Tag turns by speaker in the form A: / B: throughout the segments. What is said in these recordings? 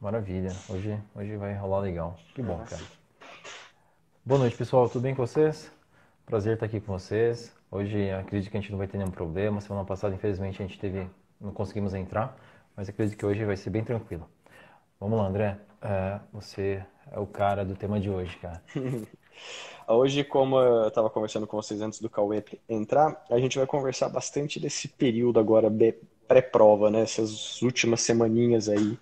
A: Maravilha. Hoje, hoje vai rolar legal. Que bom, cara. Boa noite, pessoal. Tudo bem com vocês? Prazer estar aqui com vocês. Hoje acredito que a gente não vai ter nenhum problema. Semana passada, infelizmente, a gente teve, não conseguimos entrar, mas acredito que hoje vai ser bem tranquilo. Vamos lá, André. É, você é o cara do tema de hoje, cara.
B: Hoje, como eu estava conversando com vocês antes do Cauê entrar, a gente vai conversar bastante desse período agora pré-prova, né? Essas últimas semaninhas aí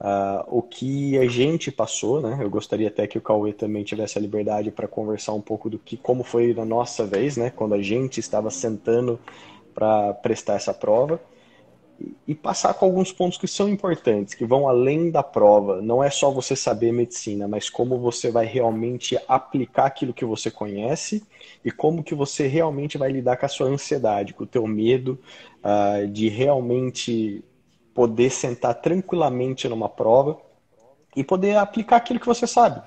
B: Uh, o que a gente passou, né? Eu gostaria até que o Cauê também tivesse a liberdade para conversar um pouco do que como foi na nossa vez, né? Quando a gente estava sentando para prestar essa prova e, e passar com alguns pontos que são importantes, que vão além da prova. Não é só você saber medicina, mas como você vai realmente aplicar aquilo que você conhece e como que você realmente vai lidar com a sua ansiedade, com o teu medo uh, de realmente poder sentar tranquilamente numa prova e poder aplicar aquilo que você sabe.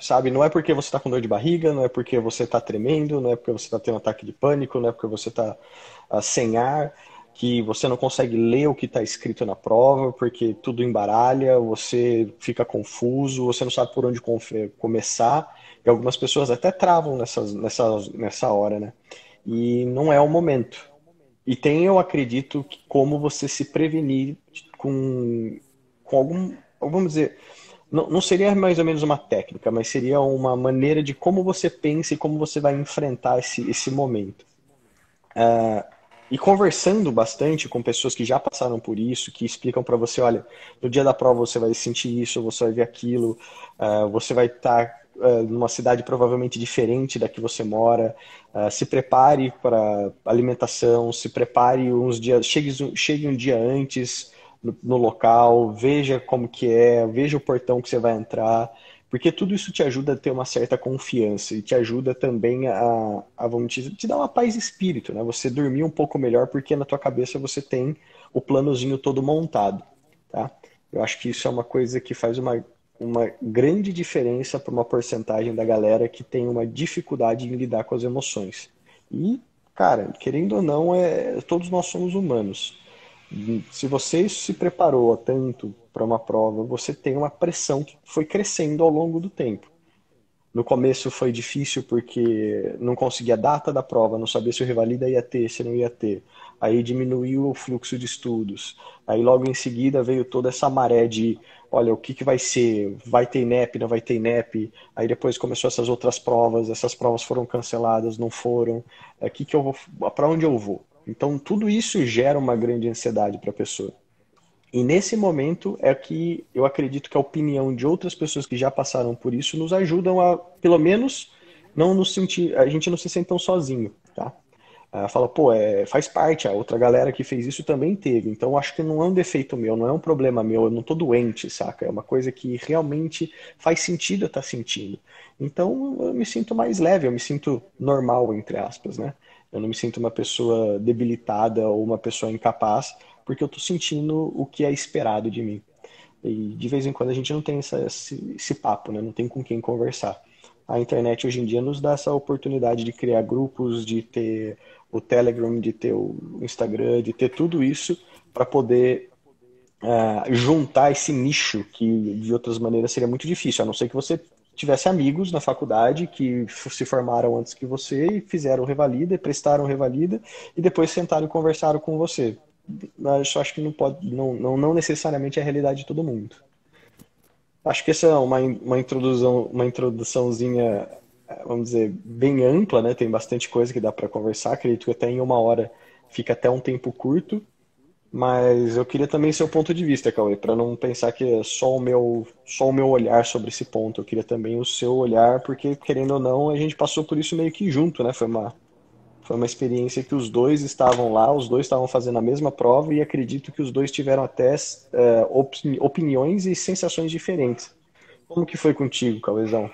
B: Sabe, não é porque você está com dor de barriga, não é porque você está tremendo, não é porque você está tendo um ataque de pânico, não é porque você está uh, sem ar, que você não consegue ler o que está escrito na prova, porque tudo embaralha, você fica confuso, você não sabe por onde começar, e algumas pessoas até travam nessa, nessa, nessa hora, né? E não é o momento. E tem, eu acredito, como você se prevenir com, com algum, vamos dizer, não, não seria mais ou menos uma técnica, mas seria uma maneira de como você pensa e como você vai enfrentar esse, esse momento. Uh, e conversando bastante com pessoas que já passaram por isso, que explicam para você, olha, no dia da prova você vai sentir isso, você vai ver aquilo, uh, você vai estar tá uh, numa cidade provavelmente diferente da que você mora. Uh, se prepare para alimentação, se prepare uns dias, chegue, chegue um dia antes no, local, veja como que é, veja o portão que você vai entrar, porque tudo isso te ajuda a ter uma certa confiança e te ajuda também a, a vamos te, te dar uma paz de espírito, né? Você dormir um pouco melhor porque na tua cabeça você tem o planozinho todo montado, tá? Eu acho que isso é uma coisa que faz uma uma grande diferença para uma porcentagem da galera que tem uma dificuldade em lidar com as emoções. E, cara, querendo ou não, é, todos nós somos humanos. Se você se preparou tanto para uma prova, você tem uma pressão que foi crescendo ao longo do tempo. No começo foi difícil porque não conseguia a data da prova, não sabia se o revalida ia ter, se não ia ter. Aí diminuiu o fluxo de estudos. Aí logo em seguida veio toda essa maré de olha, o que, que vai ser? Vai ter INEP, não vai ter INEP? Aí depois começou essas outras provas, essas provas foram canceladas, não foram. É, que que eu vou, para onde eu vou? Então tudo isso gera uma grande ansiedade para a pessoa. E nesse momento é que eu acredito que a opinião de outras pessoas que já passaram por isso nos ajudam a, pelo menos, não nos sentir, a gente não se sente tão sozinho, tá? Ela fala, pô, é, faz parte, a outra galera que fez isso também teve. Então acho que não é um defeito meu, não é um problema meu, eu não tô doente, saca? É uma coisa que realmente faz sentido eu estar tá sentindo. Então eu me sinto mais leve, eu me sinto normal, entre aspas, né? Eu não me sinto uma pessoa debilitada ou uma pessoa incapaz, porque eu tô sentindo o que é esperado de mim. E de vez em quando a gente não tem essa, esse, esse papo, né? Não tem com quem conversar. A internet hoje em dia nos dá essa oportunidade de criar grupos, de ter o Telegram, de ter o Instagram, de ter tudo isso para poder uh, juntar esse nicho que de outras maneiras seria muito difícil, a não ser que você tivesse amigos na faculdade que se formaram antes que você e fizeram revalida, prestaram revalida e depois sentaram e conversaram com você. Mas acho que não pode, não, não, não necessariamente é a realidade de todo mundo. Acho que essa é uma, uma introdução, uma introduçãozinha vamos dizer, bem ampla, né? Tem bastante coisa que dá para conversar. Acredito que até em uma hora fica até um tempo curto. Mas eu queria também seu ponto de vista, Cauê, para não pensar que é só o meu só o meu olhar sobre esse ponto. Eu queria também o seu olhar, porque querendo ou não, a gente passou por isso meio que junto, né? Foi uma foi uma experiência que os dois estavam lá, os dois estavam fazendo a mesma prova e acredito que os dois tiveram até é, opiniões e sensações diferentes. Como que foi contigo, Cauêzão?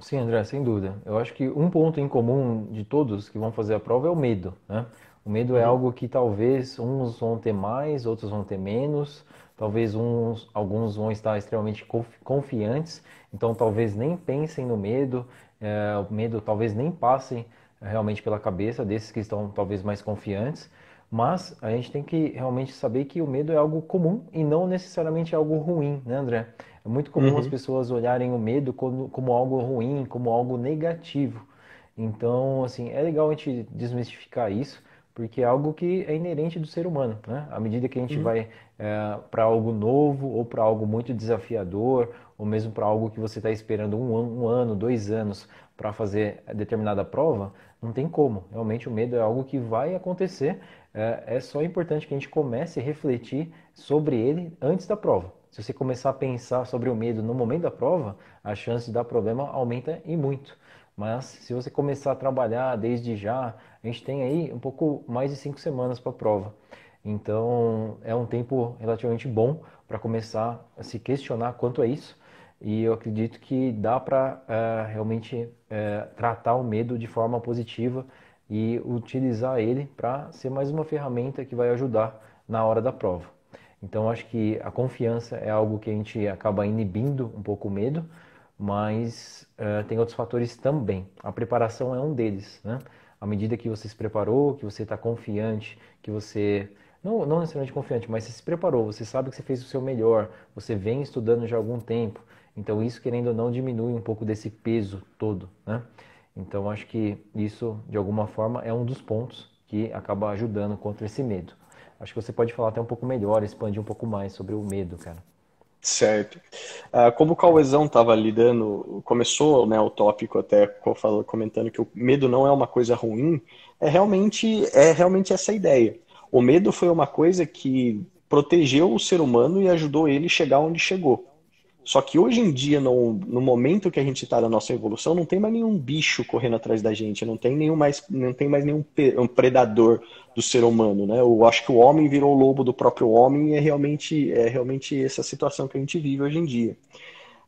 A: Sim, André, sem dúvida. Eu acho que um ponto em comum de todos que vão fazer a prova é o medo, né? O medo é algo que talvez uns vão ter mais, outros vão ter menos, talvez uns, alguns vão estar extremamente confiantes, então talvez nem pensem no medo, é, o medo talvez nem passem realmente pela cabeça desses que estão talvez mais confiantes, Mas a gente tem que realmente saber que o medo é algo comum e não necessariamente algo ruim, né, André? É muito comum uhum. as pessoas olharem o medo como, como algo ruim, como algo negativo. Então, assim, é legal a gente desmistificar isso, porque é algo que é inerente do ser humano, né? À medida que a gente uhum. vai é, para algo novo ou para algo muito desafiador, ou mesmo para algo que você está esperando um, um ano, dois anos para fazer determinada prova, não tem como. Realmente o medo é algo que vai acontecer. É, é só importante que a gente comece a refletir sobre ele antes da prova. Se você começar a pensar sobre o medo no momento da prova, a chance de dar problema aumenta e muito. Mas se você começar a trabalhar desde já, a gente tem aí um pouco mais de cinco semanas para a prova. Então é um tempo relativamente bom para começar a se questionar quanto a isso. E eu acredito que dá para uh, eh, realmente uh, tratar o medo de forma positiva e utilizar ele para ser mais uma ferramenta que vai ajudar na hora da prova. Então acho que a confiança é algo que a gente acaba inibindo um pouco o medo, mas uh, tem outros fatores também. A preparação é um deles, né? À medida que você se preparou, que você está confiante, que você não, não necessariamente confiante, mas você se preparou, você sabe que você fez o seu melhor, você vem estudando já há algum tempo, então isso querendo ou não diminui um pouco desse peso todo, né? Então acho que isso de alguma forma é um dos pontos que acaba ajudando contra esse medo. Acho que você pode falar até um pouco melhor, expandir um pouco mais sobre o medo, cara.
B: Certo. Uh, como o Cauezão estava lidando, começou né, o tópico até comentando que o medo não é uma coisa ruim, é realmente, é realmente essa ideia. O medo foi uma coisa que protegeu o ser humano e ajudou ele a chegar onde chegou. Só que hoje em dia, no, no momento que a gente está na nossa evolução, não tem mais nenhum bicho correndo atrás da gente, não tem, nenhum mais, não tem mais nenhum um predador do ser humano. Né? Eu acho que o homem virou o lobo do próprio homem e é realmente, é realmente essa situação que a gente vive hoje em dia.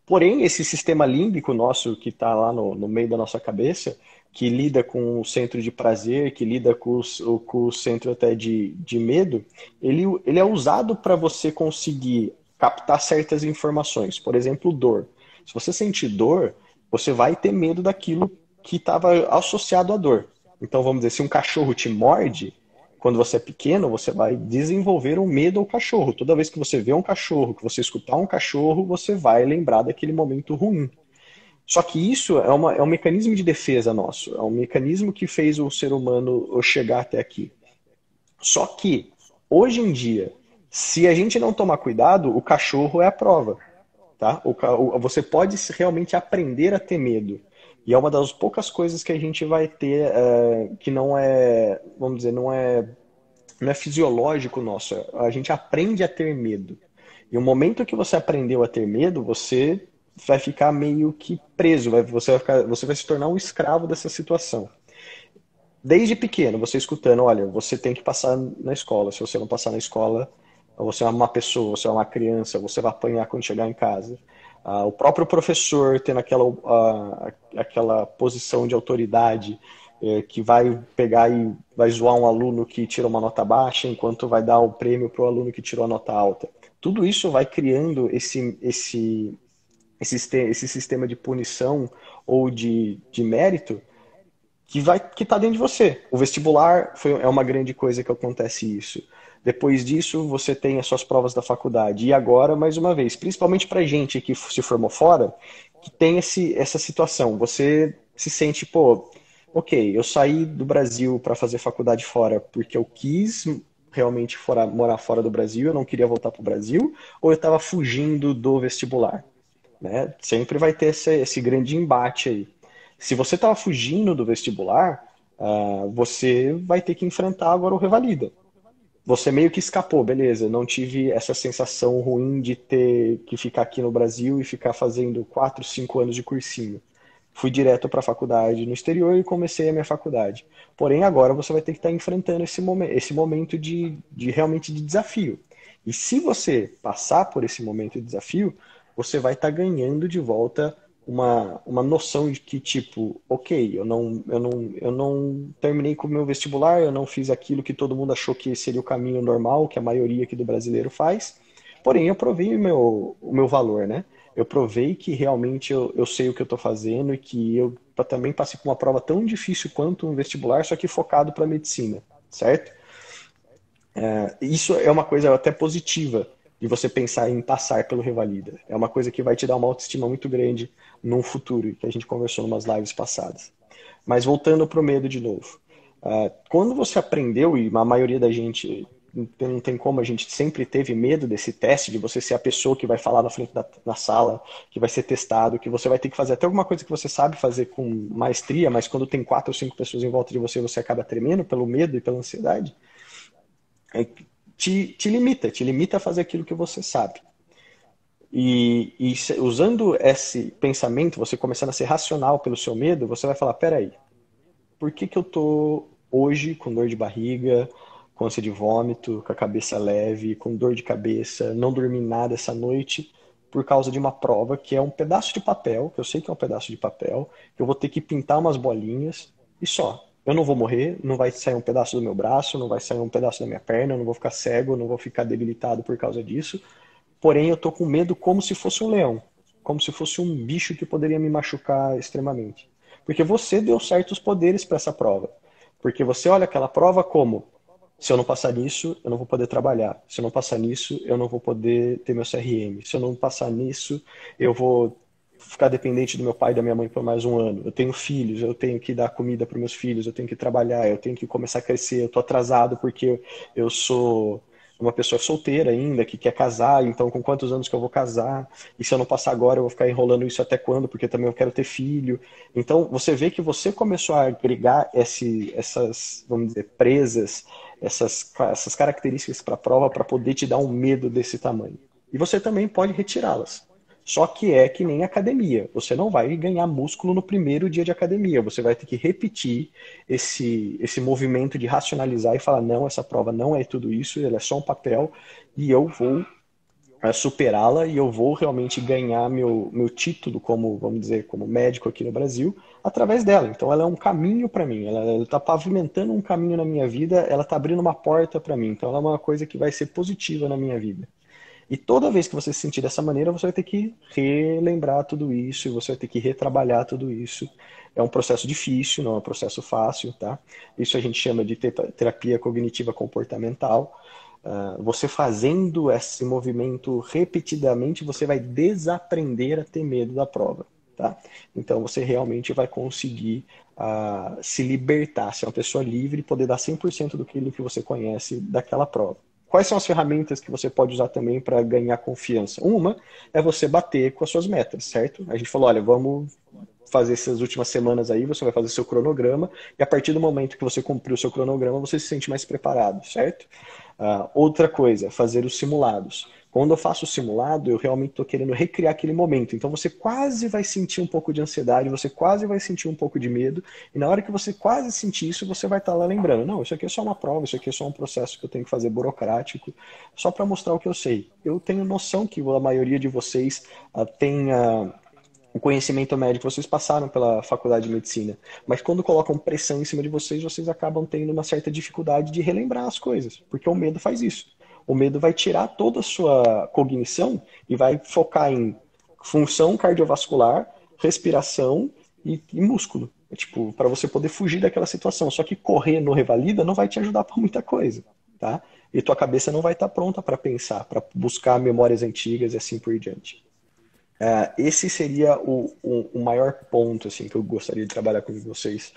B: Porém, esse sistema límbico nosso que está lá no, no meio da nossa cabeça, que lida com o centro de prazer, que lida com o, com o centro até de, de medo, ele, ele é usado para você conseguir captar certas informações. Por exemplo, dor. Se você sentir dor, você vai ter medo daquilo que estava associado à dor. Então, vamos dizer, se um cachorro te morde, quando você é pequeno, você vai desenvolver um medo ao cachorro. Toda vez que você vê um cachorro, que você escutar um cachorro, você vai lembrar daquele momento ruim. Só que isso é, uma, é um mecanismo de defesa nosso, é um mecanismo que fez o ser humano chegar até aqui. Só que, hoje em dia, se a gente não tomar cuidado, o cachorro é a prova. Tá? O, você pode realmente aprender a ter medo. E é uma das poucas coisas que a gente vai ter é, que não é, vamos dizer, não é, não é fisiológico nosso. A gente aprende a ter medo. E o momento que você aprendeu a ter medo, você vai ficar meio que preso, vai, você, vai ficar, você vai se tornar um escravo dessa situação. Desde pequeno, você escutando, olha, você tem que passar na escola. Se você não passar na escola, você é uma pessoa, você é uma criança, você vai apanhar quando chegar em casa. Ah, o próprio professor tendo aquela, ah, aquela posição de autoridade eh, que vai pegar e vai zoar um aluno que tirou uma nota baixa, enquanto vai dar o prêmio para o aluno que tirou a nota alta. Tudo isso vai criando esse, esse, esse, esse sistema de punição ou de, de mérito que vai que está dentro de você. O vestibular foi, é uma grande coisa que acontece isso. Depois disso, você tem as suas provas da faculdade. E agora, mais uma vez, principalmente para gente que se formou fora, que tem esse, essa situação. Você se sente, pô, ok, eu saí do Brasil para fazer faculdade fora porque eu quis realmente fora, morar fora do Brasil, eu não queria voltar para o Brasil, ou eu estava fugindo do vestibular? Né? Sempre vai ter esse, esse grande embate aí. Se você estava fugindo do vestibular, uh, você vai ter que enfrentar agora o Revalida você meio que escapou, beleza. Não tive essa sensação ruim de ter que ficar aqui no Brasil e ficar fazendo quatro, cinco anos de cursinho. Fui direto para a faculdade no exterior e comecei a minha faculdade. Porém, agora você vai ter que estar tá enfrentando esse, momen esse momento de, de realmente de desafio. E se você passar por esse momento de desafio, você vai estar tá ganhando de volta uma, uma noção de que, tipo, ok, eu não, eu, não, eu não terminei com o meu vestibular, eu não fiz aquilo que todo mundo achou que seria o caminho normal, que a maioria aqui do brasileiro faz, porém eu provei o meu, o meu valor, né? Eu provei que realmente eu, eu sei o que eu estou fazendo e que eu também passei por uma prova tão difícil quanto um vestibular, só que focado para medicina, certo? É, isso é uma coisa até positiva de você pensar em passar pelo Revalida. É uma coisa que vai te dar uma autoestima muito grande num futuro, que a gente conversou em umas lives passadas. Mas voltando para o medo de novo. Uh, quando você aprendeu, e a maioria da gente não tem como, a gente sempre teve medo desse teste, de você ser a pessoa que vai falar na frente da na sala, que vai ser testado, que você vai ter que fazer até alguma coisa que você sabe fazer com maestria, mas quando tem quatro ou cinco pessoas em volta de você, você acaba tremendo pelo medo e pela ansiedade. É, te, te limita, te limita a fazer aquilo que você sabe. E, e, usando esse pensamento, você começando a ser racional pelo seu medo, você vai falar: peraí, por que, que eu tô hoje com dor de barriga, com ânsia de vômito, com a cabeça leve, com dor de cabeça, não dormi nada essa noite por causa de uma prova que é um pedaço de papel, que eu sei que é um pedaço de papel, que eu vou ter que pintar umas bolinhas e só. Eu não vou morrer, não vai sair um pedaço do meu braço, não vai sair um pedaço da minha perna, eu não vou ficar cego, não vou ficar debilitado por causa disso. Porém, eu tô com medo como se fosse um leão, como se fosse um bicho que poderia me machucar extremamente. Porque você deu certos poderes para essa prova. Porque você olha aquela prova como se eu não passar nisso, eu não vou poder trabalhar. Se eu não passar nisso, eu não vou poder ter meu CRM. Se eu não passar nisso, eu vou ficar dependente do meu pai e da minha mãe por mais um ano. Eu tenho filhos, eu tenho que dar comida para meus filhos, eu tenho que trabalhar, eu tenho que começar a crescer. Eu tô atrasado porque eu sou uma pessoa solteira ainda, que quer casar, então com quantos anos que eu vou casar? E se eu não passar agora, eu vou ficar enrolando isso até quando? Porque também eu quero ter filho. Então, você vê que você começou a agregar esse, essas, vamos dizer, presas, essas, essas características para a prova para poder te dar um medo desse tamanho. E você também pode retirá-las. Só que é que nem academia. Você não vai ganhar músculo no primeiro dia de academia. Você vai ter que repetir esse, esse movimento de racionalizar e falar: não, essa prova não é tudo isso, ela é só um papel e eu vou é, superá-la e eu vou realmente ganhar meu, meu título como, vamos dizer, como médico aqui no Brasil através dela. Então ela é um caminho para mim, ela está pavimentando um caminho na minha vida, ela está abrindo uma porta para mim. Então ela é uma coisa que vai ser positiva na minha vida. E toda vez que você se sentir dessa maneira, você vai ter que relembrar tudo isso, você vai ter que retrabalhar tudo isso. É um processo difícil, não é um processo fácil, tá? Isso a gente chama de terapia cognitiva comportamental. Uh, você fazendo esse movimento repetidamente, você vai desaprender a ter medo da prova, tá? Então você realmente vai conseguir uh, se libertar, ser uma pessoa livre e poder dar 100% do que você conhece daquela prova. Quais são as ferramentas que você pode usar também para ganhar confiança? Uma é você bater com as suas metas, certo? A gente falou, olha, vamos fazer essas últimas semanas aí, você vai fazer seu cronograma, e a partir do momento que você cumpriu o seu cronograma, você se sente mais preparado, certo? Uh, outra coisa, fazer os simulados. Quando eu faço o simulado, eu realmente estou querendo recriar aquele momento. Então você quase vai sentir um pouco de ansiedade, você quase vai sentir um pouco de medo, e na hora que você quase sentir isso, você vai estar tá lá lembrando: não, isso aqui é só uma prova, isso aqui é só um processo que eu tenho que fazer burocrático, só para mostrar o que eu sei. Eu tenho noção que a maioria de vocês uh. Uh, o conhecimento médico, vocês passaram pela faculdade de medicina, mas quando colocam pressão em cima de vocês, vocês acabam tendo uma certa dificuldade de relembrar as coisas, porque o medo faz isso. O medo vai tirar toda a sua cognição e vai focar em função cardiovascular, respiração e, e músculo. É, tipo, para você poder fugir daquela situação. Só que correr no revalida não vai te ajudar para muita coisa, tá? E tua cabeça não vai estar tá pronta para pensar, para buscar memórias antigas e assim por diante. Uh, esse seria o, o, o, maior ponto assim que eu gostaria de trabalhar com vocês,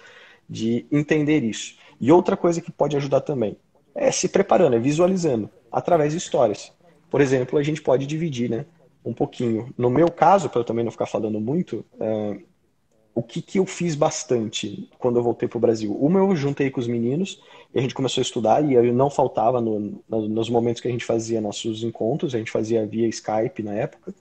B: de entender isso. E outra coisa que pode ajudar também é se preparando, é visualizando através de histórias. Por exemplo, a gente pode dividir, né, um pouquinho. No meu caso, para eu também não ficar falando muito, uh, o que, que eu fiz bastante quando eu voltei para o Brasil? Uma, eu juntei com os meninos e a gente começou a estudar e eu não faltava no, nos momentos que a gente fazia nossos encontros, a gente fazia via Skype na época.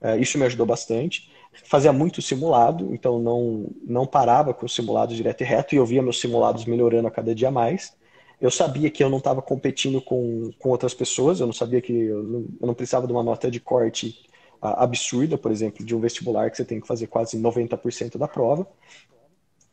B: Uh, isso me ajudou bastante. Fazia muito simulado, então não, não parava com os simulados direto e reto e eu via meus simulados melhorando a cada dia mais. Eu sabia que eu não estava competindo com, com outras pessoas, eu não sabia que eu não, eu não precisava de uma nota de corte absurda, por exemplo, de um vestibular que você tem que fazer quase 90% da prova.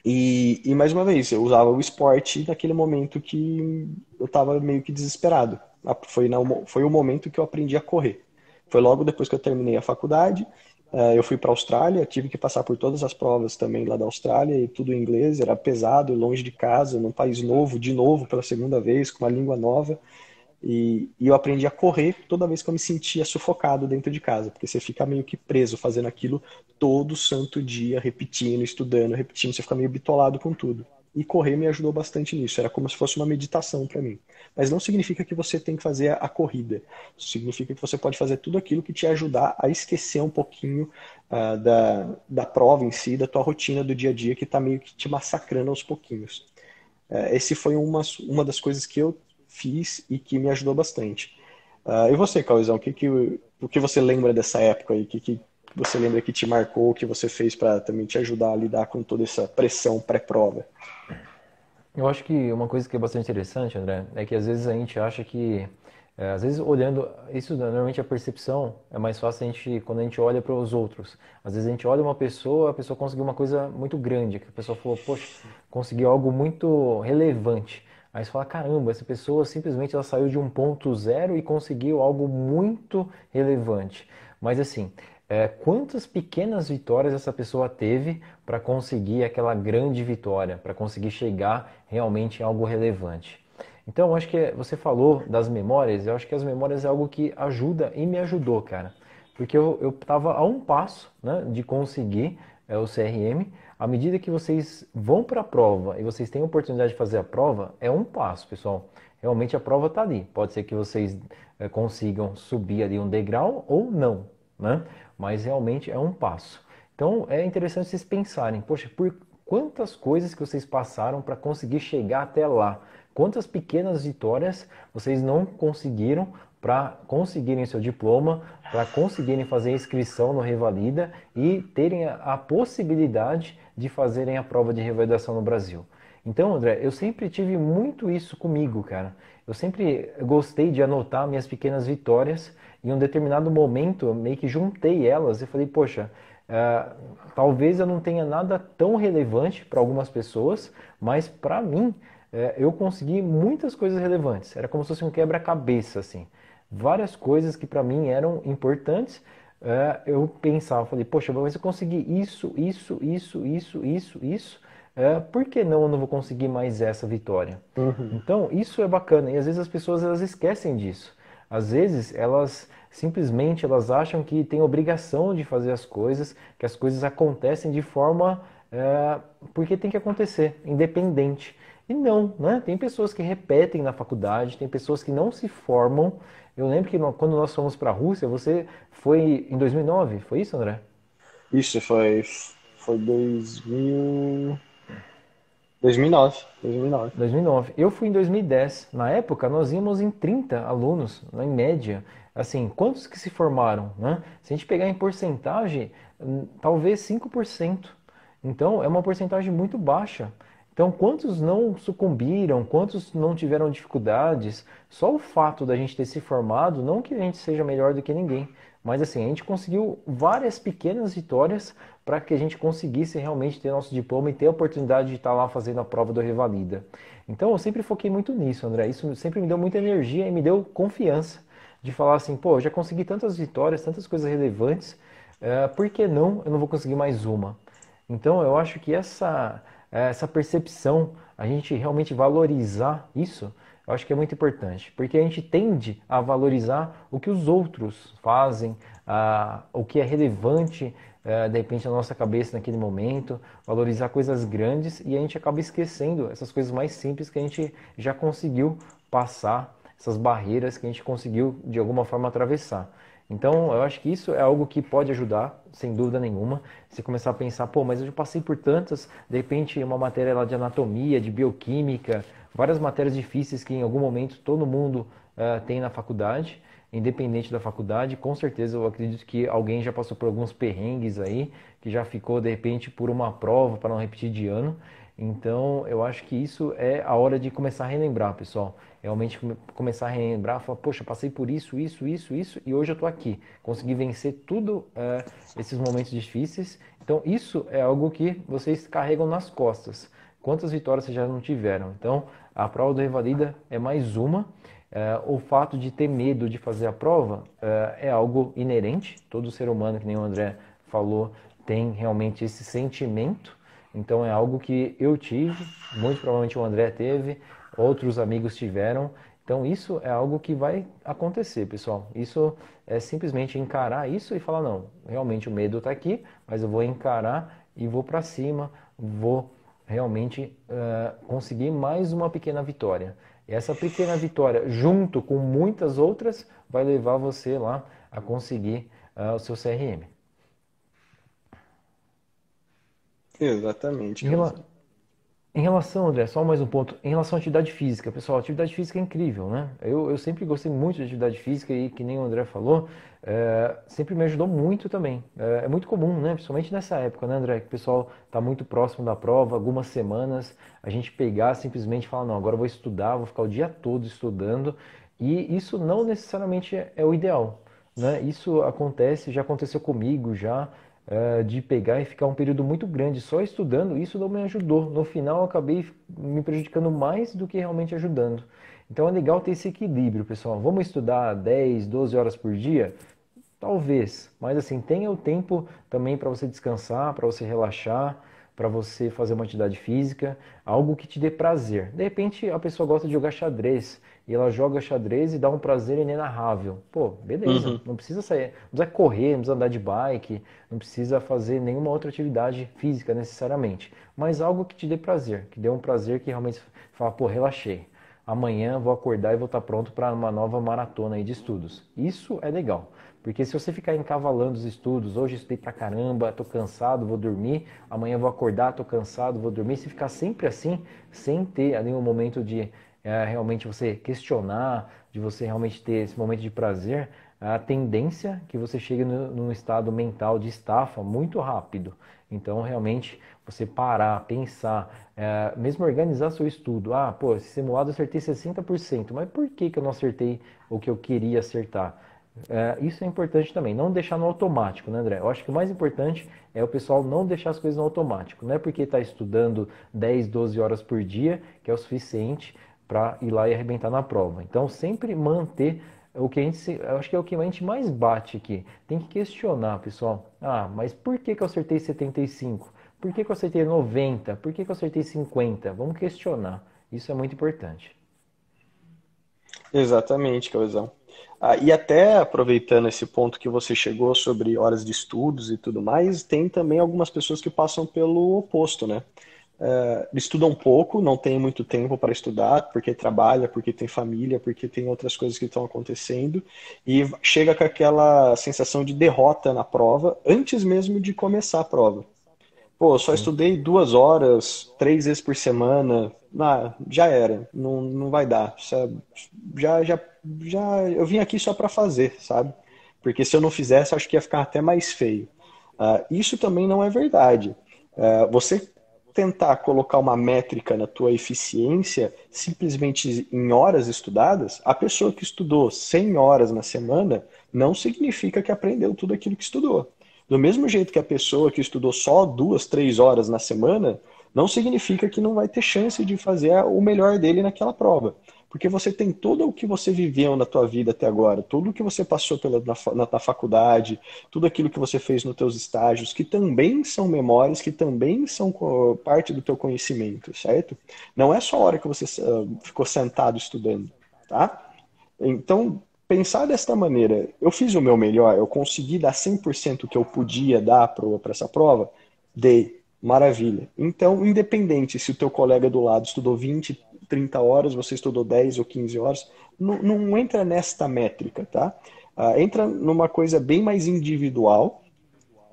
B: E, e, mais uma vez, eu usava o esporte naquele momento que eu estava meio que desesperado. Foi, na, foi o momento que eu aprendi a correr. Foi logo depois que eu terminei a faculdade. É, eu fui para a Austrália, tive que passar por todas as provas também lá da Austrália e tudo em inglês, era pesado, longe de casa, num país novo, de novo pela segunda vez, com uma língua nova. E, e, eu aprendi a correr toda vez que eu me sentia sufocado dentro de casa, porque você fica meio que preso fazendo aquilo todo santo dia, repetindo, estudando, repetindo, você fica meio bitolado com tudo. E correr me ajudou bastante nisso, era como se fosse uma meditação para mim. Mas não significa que você tem que fazer a corrida, significa que você pode fazer tudo aquilo que te ajudar a esquecer um pouquinho uh, da, da prova em si, da tua rotina do dia a dia que está meio que te massacrando aos pouquinhos. Uh, esse foi uma, uma das coisas que eu fiz e que me ajudou bastante. Uh, e você, Cauizão, o que, que, o que você lembra dessa época aí? O que, que você lembra que te marcou, o que você fez para também te ajudar a lidar com toda essa pressão pré-prova?
A: Eu acho que uma coisa que é bastante interessante, André, é que às vezes a gente acha que, é, às vezes olhando, isso normalmente a percepção é mais fácil a gente, quando a gente olha para os outros. Às vezes a gente olha uma pessoa, a pessoa conseguiu uma coisa muito grande, que a pessoa falou, poxa, conseguiu algo muito relevante. Aí você fala, caramba, essa pessoa simplesmente ela saiu de um ponto zero e conseguiu algo muito relevante. Mas assim, é, quantas pequenas vitórias essa pessoa teve para conseguir aquela grande vitória, para conseguir chegar realmente em algo relevante? Então, eu acho que você falou das memórias, eu acho que as memórias é algo que ajuda e me ajudou, cara. Porque eu estava a um passo né, de conseguir é, o CRM, à medida que vocês vão para a prova e vocês têm a oportunidade de fazer a prova, é um passo, pessoal. Realmente a prova está ali. Pode ser que vocês é, consigam subir ali um degrau ou não, né? Mas realmente é um passo. Então é interessante vocês pensarem, poxa, por quantas coisas que vocês passaram para conseguir chegar até lá? Quantas pequenas vitórias vocês não conseguiram para conseguirem seu diploma, para conseguirem fazer a inscrição no Revalida e terem a, possibilidade de fazerem a prova de revalidação no Brasil. Então, André, eu sempre tive muito isso comigo, cara. Eu sempre gostei de anotar minhas pequenas vitórias. Em um determinado momento, eu meio que juntei elas e falei, poxa, uh, talvez eu não tenha nada tão relevante para algumas pessoas, mas para mim, uh, eu consegui muitas coisas relevantes. Era como se fosse um quebra-cabeça, assim. Várias coisas que para mim eram importantes é, eu pensava, falei, poxa, mas eu consegui isso, isso, isso, isso, isso, isso, é, por que não eu não vou conseguir mais essa vitória? Uhum. Então, isso é bacana, e às vezes as pessoas elas esquecem disso. Às vezes elas simplesmente elas acham que tem obrigação de fazer as coisas, que as coisas acontecem de forma é, porque tem que acontecer, independente. E não, né? Tem pessoas que repetem na faculdade, tem pessoas que não se formam eu lembro que quando nós fomos para a Rússia, você foi em 2009, foi isso, André?
B: Isso, foi, foi 2000... 2009, 2009.
A: 2009. Eu fui em 2010. Na época, nós íamos em 30 alunos, né, em média. Assim, quantos que se formaram? Né? Se a gente pegar em porcentagem, hum, talvez 5%. Então, é uma porcentagem muito baixa. Então, quantos não sucumbiram, quantos não tiveram dificuldades? Só o fato da gente ter se formado, não que a gente seja melhor do que ninguém, mas assim, a gente conseguiu várias pequenas vitórias para que a gente conseguisse realmente ter nosso diploma e ter a oportunidade de estar lá fazendo a prova do Revalida. Então, eu sempre foquei muito nisso, André. Isso sempre me deu muita energia e me deu confiança de falar assim, pô, já consegui tantas vitórias, tantas coisas relevantes, uh, por que não eu não vou conseguir mais uma? Então, eu acho que essa é, essa percepção, a gente realmente valorizar isso, eu acho que é muito importante, porque a gente tende a valorizar o que os outros fazem, a, o que é relevante é, de repente na nossa cabeça naquele momento, valorizar coisas grandes e a gente acaba esquecendo essas coisas mais simples que a gente já conseguiu passar, essas barreiras que a gente conseguiu de alguma forma atravessar. Então, eu acho que isso é algo que pode ajudar, sem dúvida nenhuma. Você começar a pensar, pô, mas eu já passei por tantas, de repente, uma matéria lá de anatomia, de bioquímica, várias matérias difíceis que em algum momento todo mundo uh, tem na faculdade, independente da faculdade. Com certeza, eu acredito que alguém já passou por alguns perrengues aí, que já ficou, de repente, por uma prova para não repetir de ano. Então, eu acho que isso é a hora de começar a relembrar, pessoal realmente começar a relembrar, falar, poxa, passei por isso, isso, isso, isso, e hoje eu estou aqui. Consegui vencer tudo é, esses momentos difíceis. Então, isso é algo que vocês carregam nas costas. Quantas vitórias vocês já não tiveram? Então, a prova do Revalida é mais uma. É, o fato de ter medo de fazer a prova é, é algo inerente. Todo ser humano, que nem o André falou, tem realmente esse sentimento. Então é algo que eu tive, muito provavelmente o André teve, outros amigos tiveram. Então isso é algo que vai acontecer, pessoal. Isso é simplesmente encarar isso e falar não, realmente o medo está aqui, mas eu vou encarar e vou para cima, vou realmente uh, conseguir mais uma pequena vitória. E essa pequena vitória, junto com muitas outras, vai levar você lá a conseguir uh, o seu CRM.
B: Exatamente.
A: Em, rela... em, relação, André, só mais um ponto. Em relação à atividade física, pessoal, atividade física é incrível, né? Eu, eu sempre gostei muito de atividade física e, que nem o André falou, é, sempre me ajudou muito também. É, é, muito comum, né? Principalmente nessa época, né, André? Que o pessoal está muito próximo da prova, algumas semanas, a gente pegar simplesmente falar, não, agora eu vou estudar, vou ficar o dia todo estudando. E isso não necessariamente é o ideal. Né? Isso acontece, já aconteceu comigo já uh, de pegar e ficar um período muito grande só estudando, isso não me ajudou. No final, eu acabei me prejudicando mais do que realmente ajudando. Então é legal ter esse equilíbrio, pessoal. Vamos estudar 10, 12 horas por dia? Talvez, mas assim, tenha o tempo também para você descansar, para você relaxar, para você fazer uma atividade física, algo que te dê prazer. De repente a pessoa gosta de jogar xadrez e ela joga xadrez e dá um prazer inenarrável. Pô, beleza, uhum. não precisa sair, não precisa correr, não precisa andar de bike, não precisa fazer nenhuma outra atividade física necessariamente, mas algo que te dê prazer, que dê um prazer que realmente fala, pô, relaxei. Amanhã vou acordar e vou estar pronto para uma nova maratona aí de estudos. Isso é legal. Porque se você ficar encavalando os estudos, hoje estudei pra caramba, tô cansado, vou dormir, amanhã vou acordar, tô cansado, vou dormir, se ficar sempre assim, sem ter nenhum momento de é, realmente você questionar, de você realmente ter esse momento de prazer, a tendência que você chegue no, num estado mental de estafa muito rápido. Então, realmente, você parar, pensar, é, mesmo organizar seu estudo. Ah, pô, esse simulado eu acertei 60%, mas por que, que eu não acertei o que eu queria acertar? É, isso é importante também, não deixar no automático, né, André? Eu acho que o mais importante é o pessoal não deixar as coisas no automático. Não é porque está estudando 10, 12 horas por dia que é o suficiente para ir lá e arrebentar na prova. Então, sempre manter o que a gente, acho que é o que a gente mais bate aqui. Tem que questionar, pessoal. Ah, mas por que, que eu acertei 75? Por que, que eu acertei 90? Por que, que eu acertei 50? Vamos questionar. Isso é muito importante.
B: Exatamente, Cauizão. Ah, e até aproveitando esse ponto que você chegou sobre horas de estudos e tudo mais, tem também algumas pessoas que passam pelo oposto, né? Uh, estuda um pouco, não tem muito tempo para estudar, porque trabalha, porque tem família, porque tem outras coisas que estão acontecendo, e chega com aquela sensação de derrota na prova antes mesmo de começar a prova. Pô, só estudei duas horas, três vezes por semana, ah, já era, não, não vai dar. Já, já, já, eu vim aqui só para fazer, sabe? Porque se eu não fizesse, acho que ia ficar até mais feio. Uh, isso também não é verdade. Uh, você tentar colocar uma métrica na tua eficiência simplesmente em horas estudadas, a pessoa que estudou 100 horas na semana não significa que aprendeu tudo aquilo que estudou. Do mesmo jeito que a pessoa que estudou só duas, três horas na semana, não significa que não vai ter chance de fazer o melhor dele naquela prova. Porque você tem todo o que você viveu na tua vida até agora, tudo o que você passou pela, na, na, na faculdade, tudo aquilo que você fez nos teus estágios, que também são memórias, que também são parte do teu conhecimento, certo? Não é só a hora que você uh, ficou sentado estudando, tá? Então, pensar desta maneira, eu fiz o meu melhor, eu consegui dar 100% o que eu podia dar para essa prova, dei, maravilha. Então, independente se o teu colega do lado estudou 20, 30 horas, você estudou 10 ou 15 horas. Não, não entra nesta métrica, tá? Uh, entra numa coisa bem mais individual.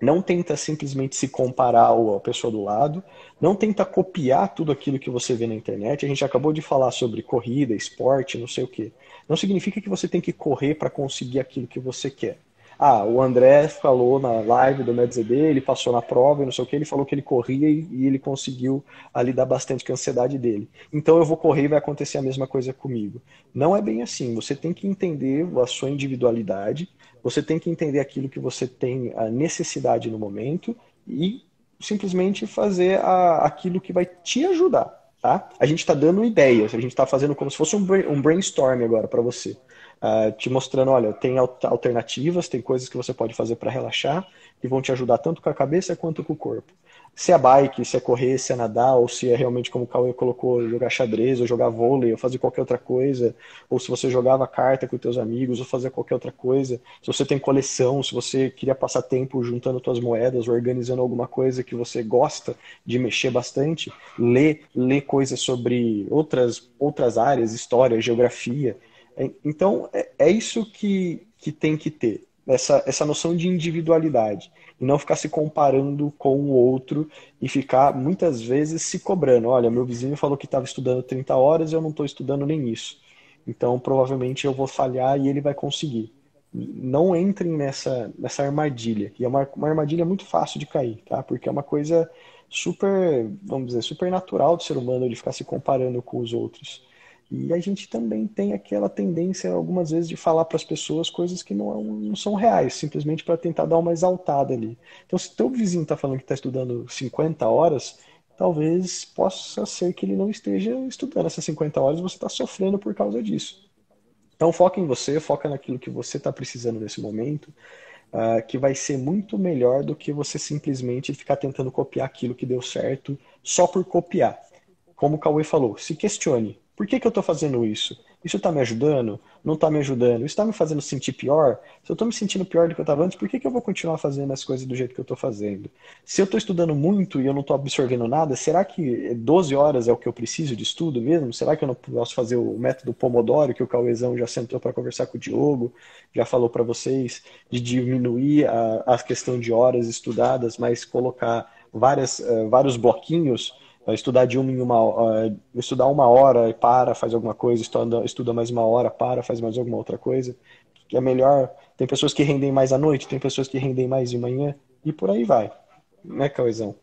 B: Não tenta simplesmente se comparar à pessoa do lado. Não tenta copiar tudo aquilo que você vê na internet. A gente acabou de falar sobre corrida, esporte, não sei o quê. Não significa que você tem que correr para conseguir aquilo que você quer. Ah, o André falou na live do MedZD, ele passou na prova e não sei o que, ele falou que ele corria e, e ele conseguiu ali dar bastante com a ansiedade dele. Então eu vou correr e vai acontecer a mesma coisa comigo. Não é bem assim. Você tem que entender a sua individualidade, você tem que entender aquilo que você tem a necessidade no momento e simplesmente fazer a, aquilo que vai te ajudar. Tá? A gente está dando ideias, a gente está fazendo como se fosse um brainstorm agora para você uh, te mostrando, olha, tem alternativas, tem coisas que você pode fazer para relaxar, que vão te ajudar tanto com a cabeça quanto com o corpo. se é bike, se é correr, se é nadar, ou se é realmente como o Cauê colocou, jogar xadrez, ou jogar vôlei, ou fazer qualquer outra coisa, ou se você jogava carta com teus amigos, ou fazer qualquer outra coisa, se você tem coleção, se você queria passar tempo juntando tuas moedas, organizando alguma coisa que você gosta de mexer bastante, ler, ler coisas sobre outras, outras áreas, história, geografia. Então, é, é isso que, que tem que ter essa, essa noção de individualidade e não ficar se comparando com o outro e ficar muitas vezes se cobrando. Olha, meu vizinho falou que estava estudando 30 horas e eu não estou estudando nem isso. Então provavelmente eu vou falhar e ele vai conseguir. Não entrem nessa, nessa armadilha. E é uma, uma armadilha muito fácil de cair, tá? Porque é uma coisa super, vamos dizer, super natural do ser humano ele ficar se comparando com os outros. E a gente também tem aquela tendência, algumas vezes, de falar para as pessoas coisas que não, não são reais, simplesmente para tentar dar uma exaltada ali. Então, se teu vizinho está falando que está estudando 50 horas, talvez possa ser que ele não esteja estudando essas 50 horas e você está sofrendo por causa disso. Então, foca em você, foca naquilo que você está precisando nesse momento, uh, que vai ser muito melhor do que você simplesmente ficar tentando copiar aquilo que deu certo só por copiar. Como o Cauê falou, se questione por que, que eu estou fazendo isso? Isso está me ajudando? Não está me ajudando? Isso está me fazendo sentir pior? Se eu estou me sentindo pior do que eu estava antes, por que, que eu vou continuar fazendo as coisas do jeito que eu estou fazendo? Se eu estou estudando muito e eu não estou absorvendo nada, será que 12 horas é o que eu preciso de estudo mesmo? Será que eu não posso fazer o método Pomodoro, que o Cauezão já sentou para conversar com o Diogo, já falou para vocês, de diminuir a, a questão de horas estudadas, mas colocar várias, uh, vários bloquinhos estudar de uma em uma uh, estudar uma hora e para, faz alguma coisa, estuda, estuda mais uma hora, para, faz mais alguma outra coisa. Que é melhor. Tem pessoas que rendem mais à noite, tem pessoas que rendem mais de manhã, e por aí vai. Né, Cauizão?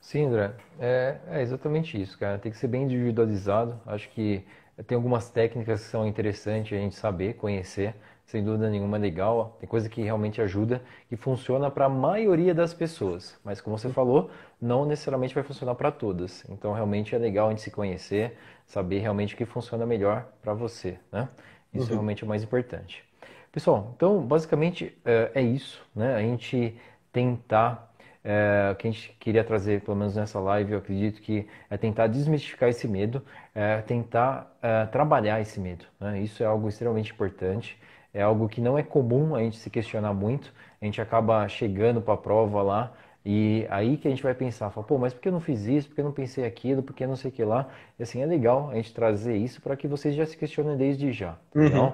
A: Sim, André. É, é exatamente isso, cara. Tem que ser bem individualizado. Acho que tem algumas técnicas que são interessantes a gente saber, conhecer sem dúvida nenhuma legal. Tem coisa que realmente ajuda e funciona para a maioria das pessoas. Mas como você falou, não necessariamente vai funcionar para todas. Então realmente é legal a gente se conhecer, saber realmente o que funciona melhor para você, né? Isso uhum. realmente é o mais importante. Pessoal, então basicamente é, é isso, né? A gente tentar é, o que a gente queria trazer, pelo menos nessa live, eu acredito que é tentar desmistificar esse medo, é tentar é, trabalhar esse medo. Né? Isso é algo extremamente importante é algo que não é comum a gente se questionar muito. A gente acaba chegando para a prova lá e aí que a gente vai pensar, fala, pô, mas por que eu não fiz isso? Por que eu não pensei aquilo? Por que não sei o que lá? E assim, é legal a gente trazer isso para que vocês já se questionem desde já. Uhum. Uh,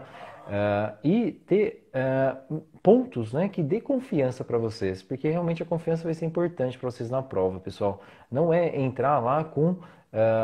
A: e ter uh, pontos né, que dê confiança para vocês, porque realmente a confiança vai ser importante para vocês na prova, pessoal. Não é entrar lá com uh,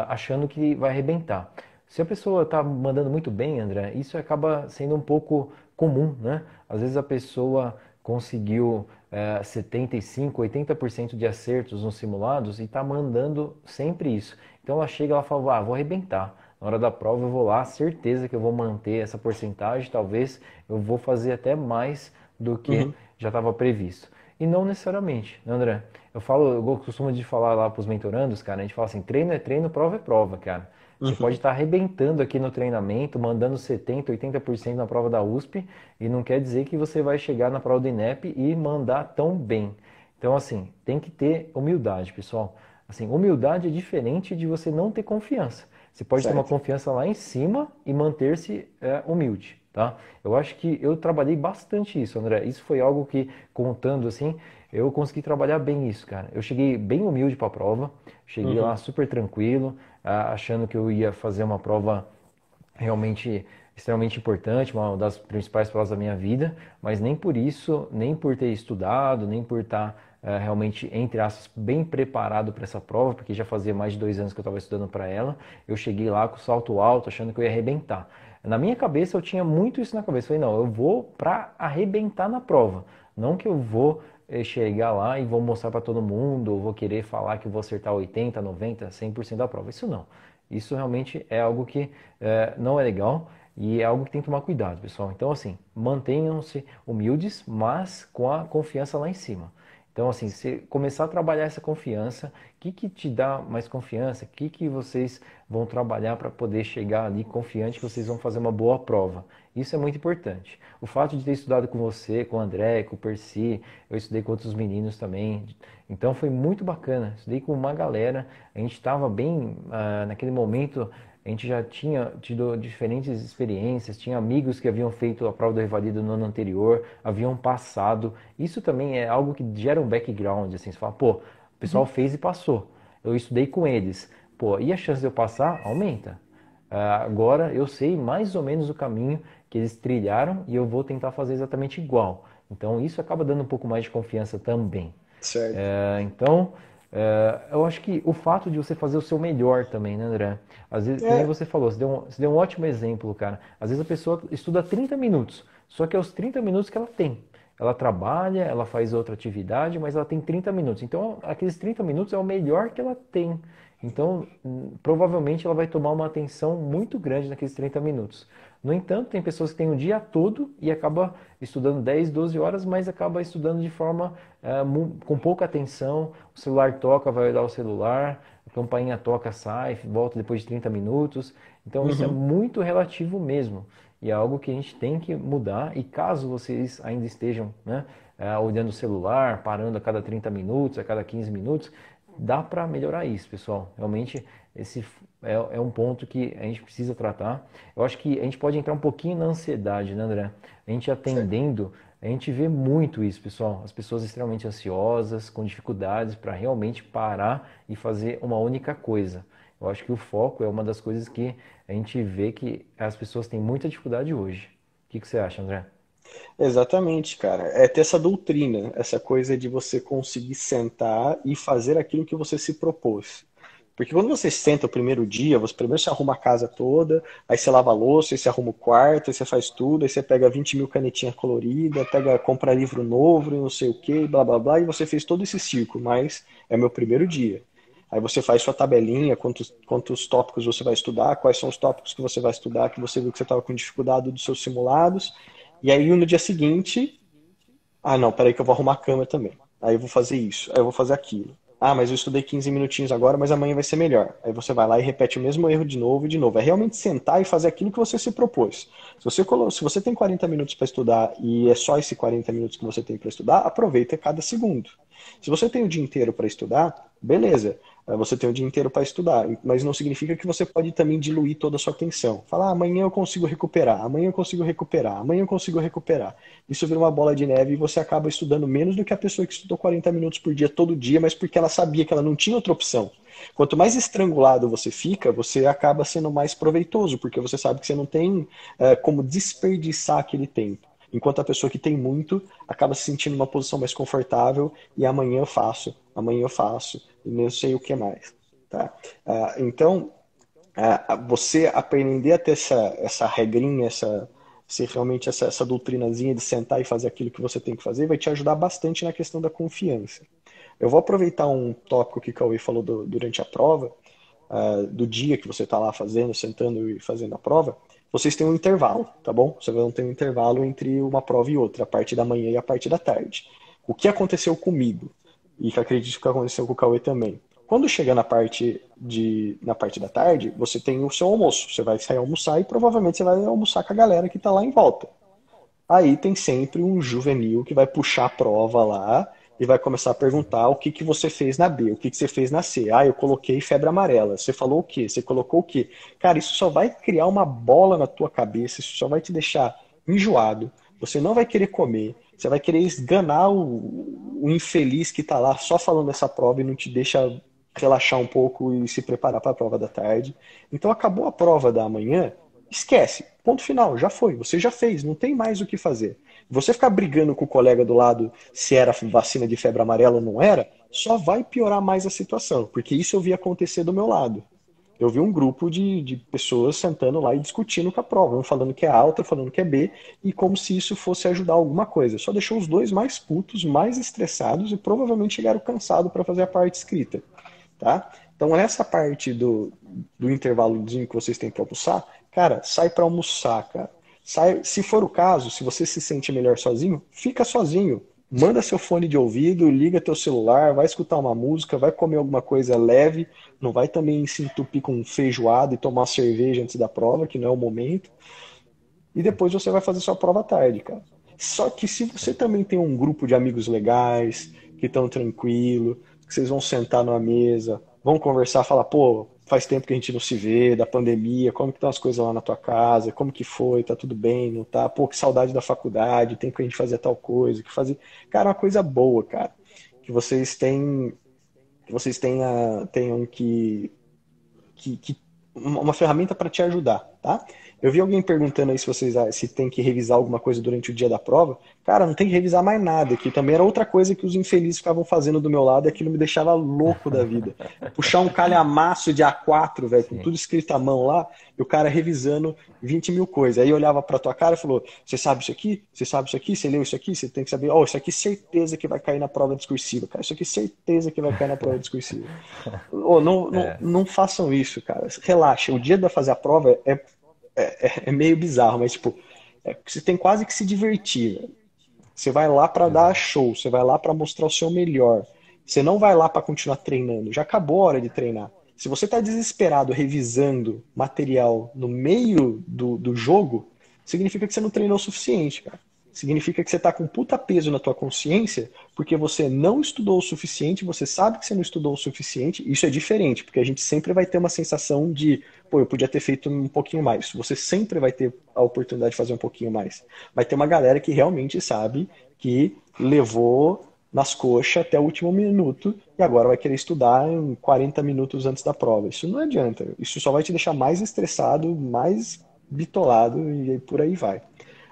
A: achando que vai arrebentar. Se a pessoa está mandando muito bem, André, isso acaba sendo um pouco comum, né? Às vezes a pessoa conseguiu é, 75, 80% de acertos nos simulados e está mandando sempre isso. Então ela chega e fala, ah, vou arrebentar. Na hora da prova eu vou lá, certeza que eu vou manter essa porcentagem, talvez eu vou fazer até mais do que uhum. já estava previsto. E não necessariamente, né, André? Eu falo, eu costumo de falar lá para os mentorandos, cara, a gente fala assim, treino é treino, prova é prova, cara. Você uhum. pode estar arrebentando aqui no treinamento, mandando 70%, 80% na prova da USP, e não quer dizer que você vai chegar na prova do INEP e mandar tão bem. Então, assim, tem que ter humildade, pessoal. Assim, humildade é diferente de você não ter confiança. Você pode certo. ter uma confiança lá em cima e manter-se é, humilde, tá? Eu acho que eu trabalhei bastante isso, André. Isso foi algo que, contando assim, eu consegui trabalhar bem isso, cara. Eu cheguei bem humilde para a prova, cheguei uhum. lá super tranquilo, achando que eu ia fazer uma prova realmente extremamente importante, uma das principais provas da minha vida, mas nem por isso, nem por ter estudado, nem por estar uh, realmente, entre aspas, bem preparado para essa prova, porque já fazia mais de dois anos que eu estava estudando para ela, eu cheguei lá com salto alto, achando que eu ia arrebentar. Na minha cabeça, eu tinha muito isso na cabeça. Eu falei, não, eu vou para arrebentar na prova, não que eu vou eh, chegar lá e vou mostrar para todo mundo, ou vou querer falar que vou acertar 80, 90, 100% da prova. Isso não. Isso realmente é algo que é, não é legal e é algo que tem que tomar cuidado, pessoal. Então, assim, mantenham-se humildes, mas com a confiança lá em cima. Então, assim, se começar a trabalhar essa confiança, o que, que te dá mais confiança? O que, que vocês vão trabalhar para poder chegar ali confiante que vocês vão fazer uma boa prova? Isso é muito importante. O fato de ter estudado com você, com o André, com o Percy, eu estudei com outros meninos também. Então foi muito bacana. Estudei com uma galera. A gente estava bem uh, naquele momento. A gente já tinha tido diferentes experiências, tinha amigos que haviam feito a prova do Revalido no ano anterior, haviam passado. Isso também é algo que gera um background, assim, você fala, pô, o pessoal uhum. fez e passou. Eu estudei com eles. Pô, e a chance de eu passar aumenta. Uh, agora eu sei mais ou menos o caminho que eles trilharam e eu vou tentar fazer exatamente igual. Então isso acaba dando um pouco mais de confiança também.
B: Certo.
A: É, então, é, eu acho que o fato de você fazer o seu melhor também, né, André? Às vezes, é. como você falou, você deu, um, você deu um ótimo exemplo, cara. Às vezes a pessoa estuda 30 minutos, só que é os 30 minutos que ela tem. Ela trabalha, ela faz outra atividade, mas ela tem 30 minutos. Então, aqueles 30 minutos é o melhor que ela tem. Então, hum, provavelmente ela vai tomar uma atenção muito grande naqueles 30 minutos. No entanto, tem pessoas que têm o dia todo e acaba estudando 10, 12 horas, mas acaba estudando de forma é, com pouca atenção. O celular toca, vai olhar o celular, a campainha toca, sai, volta depois de 30 minutos. Então, uhum. isso é uhum. muito relativo mesmo. E é algo que a gente tem que mudar. E caso vocês ainda estejam né, é, olhando o celular, parando a cada 30 minutos, a cada 15 minutos, dá para melhorar isso, pessoal. Realmente, esse é, é, um ponto que a gente precisa tratar. Eu acho que a gente pode entrar um pouquinho na ansiedade, né, André? A gente atendendo, a gente vê muito isso, pessoal. As pessoas extremamente ansiosas, com dificuldades para realmente parar e fazer uma única coisa. Eu acho que o foco é uma das coisas que a gente vê que as pessoas têm muita dificuldade hoje. O que, que você acha, André?
B: Exatamente, cara. É ter essa doutrina, essa coisa de você conseguir sentar e fazer aquilo que você se propôs. Porque quando você senta o primeiro dia, você primeiro se arruma a casa toda, aí você lava a louça, aí você arruma o quarto, aí você faz tudo, aí você pega 20 mil canetinhas coloridas, pega, compra livro novo, não sei o que, blá blá blá, e você fez todo esse ciclo, mas é meu primeiro dia. Aí você faz sua tabelinha, quantos, quantos tópicos você vai estudar, quais são os tópicos que você vai estudar, que você viu que você estava com dificuldade dos seus simulados, e aí no dia seguinte, ah não, peraí que eu vou arrumar a cama também. Aí eu vou fazer isso, aí eu vou fazer aquilo. Ah, mas eu estudei 15 minutinhos agora, mas amanhã vai ser melhor. Aí você vai lá e repete o mesmo erro de novo e de novo. É realmente sentar e fazer aquilo que você se propôs. Se você, se você tem 40 minutos para estudar e é só esse 40 minutos que você tem para estudar, aproveita cada segundo. Se você tem o dia inteiro para estudar, beleza. Você tem o dia inteiro para estudar, mas não significa que você pode também diluir toda a sua atenção. Falar, ah, amanhã eu consigo recuperar, amanhã eu consigo recuperar, amanhã eu consigo recuperar. Isso vira uma bola de neve e você acaba estudando menos do que a pessoa que estudou 40 minutos por dia todo dia, mas porque ela sabia que ela não tinha outra opção. Quanto mais estrangulado você fica, você acaba sendo mais proveitoso, porque você sabe que você não tem é, como desperdiçar aquele tempo. Enquanto a pessoa que tem muito acaba se sentindo numa posição mais confortável e amanhã eu faço, amanhã eu faço, não sei o que mais. Tá? Ah, então, ah, você aprender a ter essa, essa regrinha, essa, se realmente essa, essa doutrinazinha de sentar e fazer aquilo que você tem que fazer, vai te ajudar bastante na questão da confiança. Eu vou aproveitar um tópico que o Cauê falou do, durante a prova, uh, do dia que você está lá fazendo, sentando e fazendo a prova, vocês têm um intervalo, tá bom? Vocês vão ter um intervalo entre uma prova e outra, a parte da manhã e a parte da tarde. O que aconteceu comigo, e que acredito que aconteceu com o Cauê também. Quando chega na parte, de, na parte da tarde, você tem o seu almoço. Você vai sair almoçar e provavelmente você vai almoçar com a galera que está lá em volta. Aí tem sempre um juvenil que vai puxar a prova lá e vai começar a perguntar o que, que você fez na B, o que, que você fez na C. Ah, eu coloquei febre amarela. Você falou o quê? Você colocou o quê? Cara, isso só vai criar uma bola na tua cabeça, isso só vai te deixar enjoado. Você não vai querer comer, você vai querer esganar o, o infeliz que está lá só falando essa prova e não te deixa relaxar um pouco e se preparar para a prova da tarde. Então acabou a prova da manhã, esquece. Ponto final, já foi. Você já fez, não tem mais o que fazer. Você ficar brigando com o colega do lado se era vacina de febre amarela ou não era, só vai piorar mais a situação, porque isso eu vi acontecer do meu lado. Eu vi um grupo de, de pessoas sentando lá e discutindo com a prova, um falando que é A, outro falando que é B, e como se isso fosse ajudar alguma coisa. Só deixou os dois mais putos, mais estressados e provavelmente chegaram cansados para fazer a parte escrita. Tá? Então, nessa parte do, do intervalozinho que vocês têm para almoçar, cara, sai para almoçar, cara. Sai, se for o caso, se você se sente melhor sozinho, fica sozinho. Manda seu fone de ouvido, liga teu celular, vai escutar uma música, vai comer alguma coisa leve, não vai também se entupir com feijoada e tomar cerveja antes da prova, que não é o momento. e depois você vai fazer sua prova tarde, cara. Só que se você também tem um grupo de amigos legais, que estão tranquilo, que vocês vão sentar numa mesa, vão conversar, falar, pô, faz tempo que a gente não se vê, da pandemia, como que estão as coisas lá na tua casa, como que foi, tá tudo bem, não tá? Pô, que saudade da faculdade, tem que a gente fazer tal coisa, que fazer. Cara, uma coisa boa, cara. Que vocês têm. Que vocês tenham, tenham que, que, que uma ferramenta para te ajudar, tá? Eu vi alguém perguntando aí se vocês ah, se tem que revisar alguma coisa durante o dia da prova. Cara, não tem que revisar mais nada, que também era outra coisa que os infelizes ficavam fazendo do meu lado e aquilo me deixava louco da vida. Puxar um calhamaço de A4, velho, com tudo escrito à mão lá, e o cara revisando 20 mil coisas. Aí olhava pra tua cara e falou: Você sabe isso aqui? Você sabe isso aqui? Você leu isso aqui? Você tem que saber. Oh, isso aqui certeza que vai cair na prova discursiva. Cara, isso aqui certeza que vai cair na prova discursiva. oh, não, não, é. não façam isso, cara. Relaxa. O dia da fazer a prova é é, é, é, meio bizarro, mas tipo, é, você tem quase que se divertir. Você vai lá para dar show, você vai lá para mostrar o seu melhor. Você não vai lá para continuar treinando. Já acabou a hora de treinar. Se você está desesperado revisando material no meio do, do jogo, significa que você não treinou o suficiente, cara significa que você está com puta peso na tua consciência porque você não estudou o suficiente, você sabe que você não estudou o suficiente. Isso é diferente, porque a gente sempre vai ter uma sensação de, pô, eu podia ter feito um pouquinho mais. Você sempre vai ter a oportunidade de fazer um pouquinho mais. Vai ter uma galera que realmente sabe que levou nas coxas até o último minuto e agora vai querer estudar em 40 minutos antes da prova. Isso não adianta. Isso só vai te deixar mais estressado, mais bitolado e por aí vai.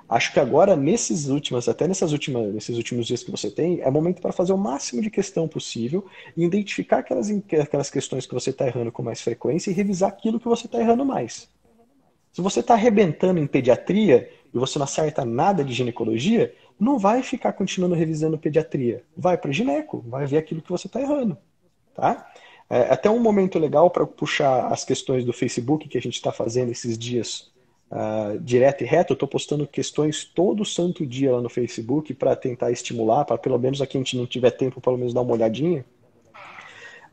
B: Acho que agora, nesses últimos, até nessas últimas, nesses últimos dias que você tem, é momento para fazer o máximo de questão possível e identificar aquelas, aquelas questões que você está errando com mais frequência e revisar aquilo que você está errando mais. Se você está arrebentando em pediatria e você não acerta nada de ginecologia, não vai ficar continuando revisando pediatria. Vai para gineco, vai ver aquilo que você está errando. Tá? É até um momento legal para puxar as questões do Facebook que a gente está fazendo esses dias uh, direto e reto, eu estou postando questões todo santo dia lá no Facebook para tentar estimular, para pelo menos a quem não tiver tempo, pelo menos dar uma olhadinha.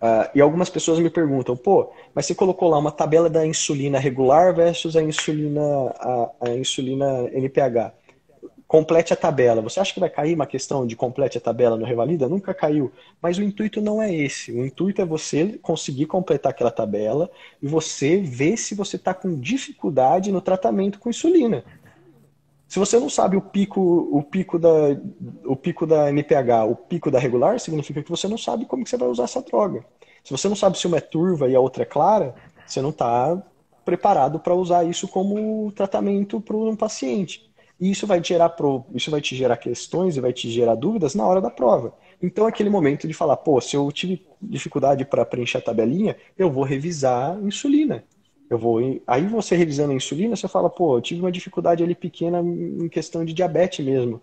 B: Uh, e algumas pessoas me perguntam, pô, mas você colocou lá uma tabela da insulina regular versus a insulina, a, a insulina NPH complete a tabela. Você acha que vai cair uma questão de complete a tabela no Revalida? Nunca caiu. Mas o intuito não é esse. O intuito é você conseguir completar aquela tabela e você ver se você está com dificuldade no tratamento com insulina. Se você não sabe o pico, o pico da, o pico da NPH, o pico da regular, significa que você não sabe como que você vai usar essa droga. Se você não sabe se uma é turva e a outra é clara, você não está preparado para usar isso como tratamento para um paciente. E isso vai, gerar pro, isso vai te gerar questões e vai te gerar dúvidas na hora da prova. Então, aquele momento de falar, pô, se eu tive dificuldade para preencher a tabelinha, eu vou revisar a insulina. Eu vou, aí você revisando a insulina, você fala, pô, eu tive uma dificuldade ali pequena em questão de diabetes mesmo.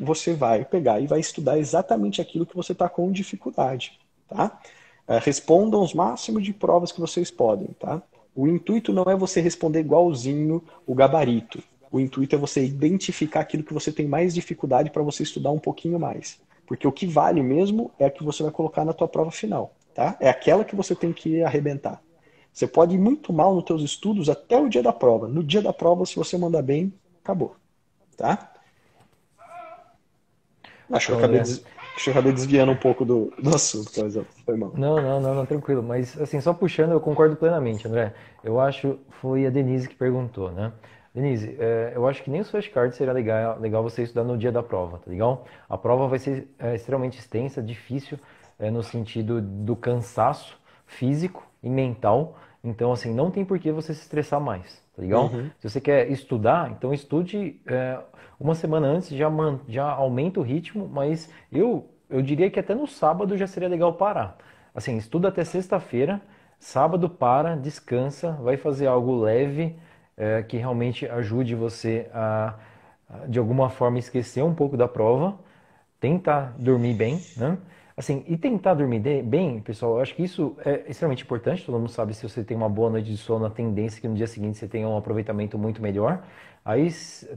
B: Você vai pegar e vai estudar exatamente aquilo que você está com dificuldade, tá? É, respondam os máximos de provas que vocês podem, tá? O intuito não é você responder igualzinho o gabarito. O intuito é você identificar aquilo que você tem mais dificuldade para você estudar um pouquinho mais. Porque o que vale mesmo é a que você vai colocar na tua prova final, tá? É aquela que você tem que arrebentar. Você pode ir muito mal nos teus estudos até o dia da prova. No dia da prova, se você mandar bem, acabou, tá? Acho que eu acabei, des... Acho que eu acabei desviando um pouco do, do assunto, exemplo. Foi mal.
A: Não, não, não, não, tranquilo. Mas, assim, só puxando, eu concordo plenamente, André. Eu acho, foi a Denise que perguntou, né? Denise, é, eu acho que nem os flashcards seria legal, legal você estudar no dia da prova, tá legal? A prova vai ser é, extremamente extensa, difícil, é, no sentido do cansaço físico e mental. Então, assim, não tem por que você se estressar mais, tá legal? Uhum. Se você quer estudar, então estude é, uma semana antes, já, man, já aumenta o ritmo, mas eu, eu diria que até no sábado já seria legal parar. Assim, estuda até sexta-feira, sábado para, descansa, vai fazer algo leve, é, que realmente ajude você a, de alguma forma, esquecer um pouco da prova, tentar dormir bem, né? Assim, e tentar dormir bem, pessoal, eu acho que isso é extremamente importante. Todo mundo sabe se você tem uma boa noite de sono, a tendência é que no dia seguinte você tenha um aproveitamento muito melhor. Aí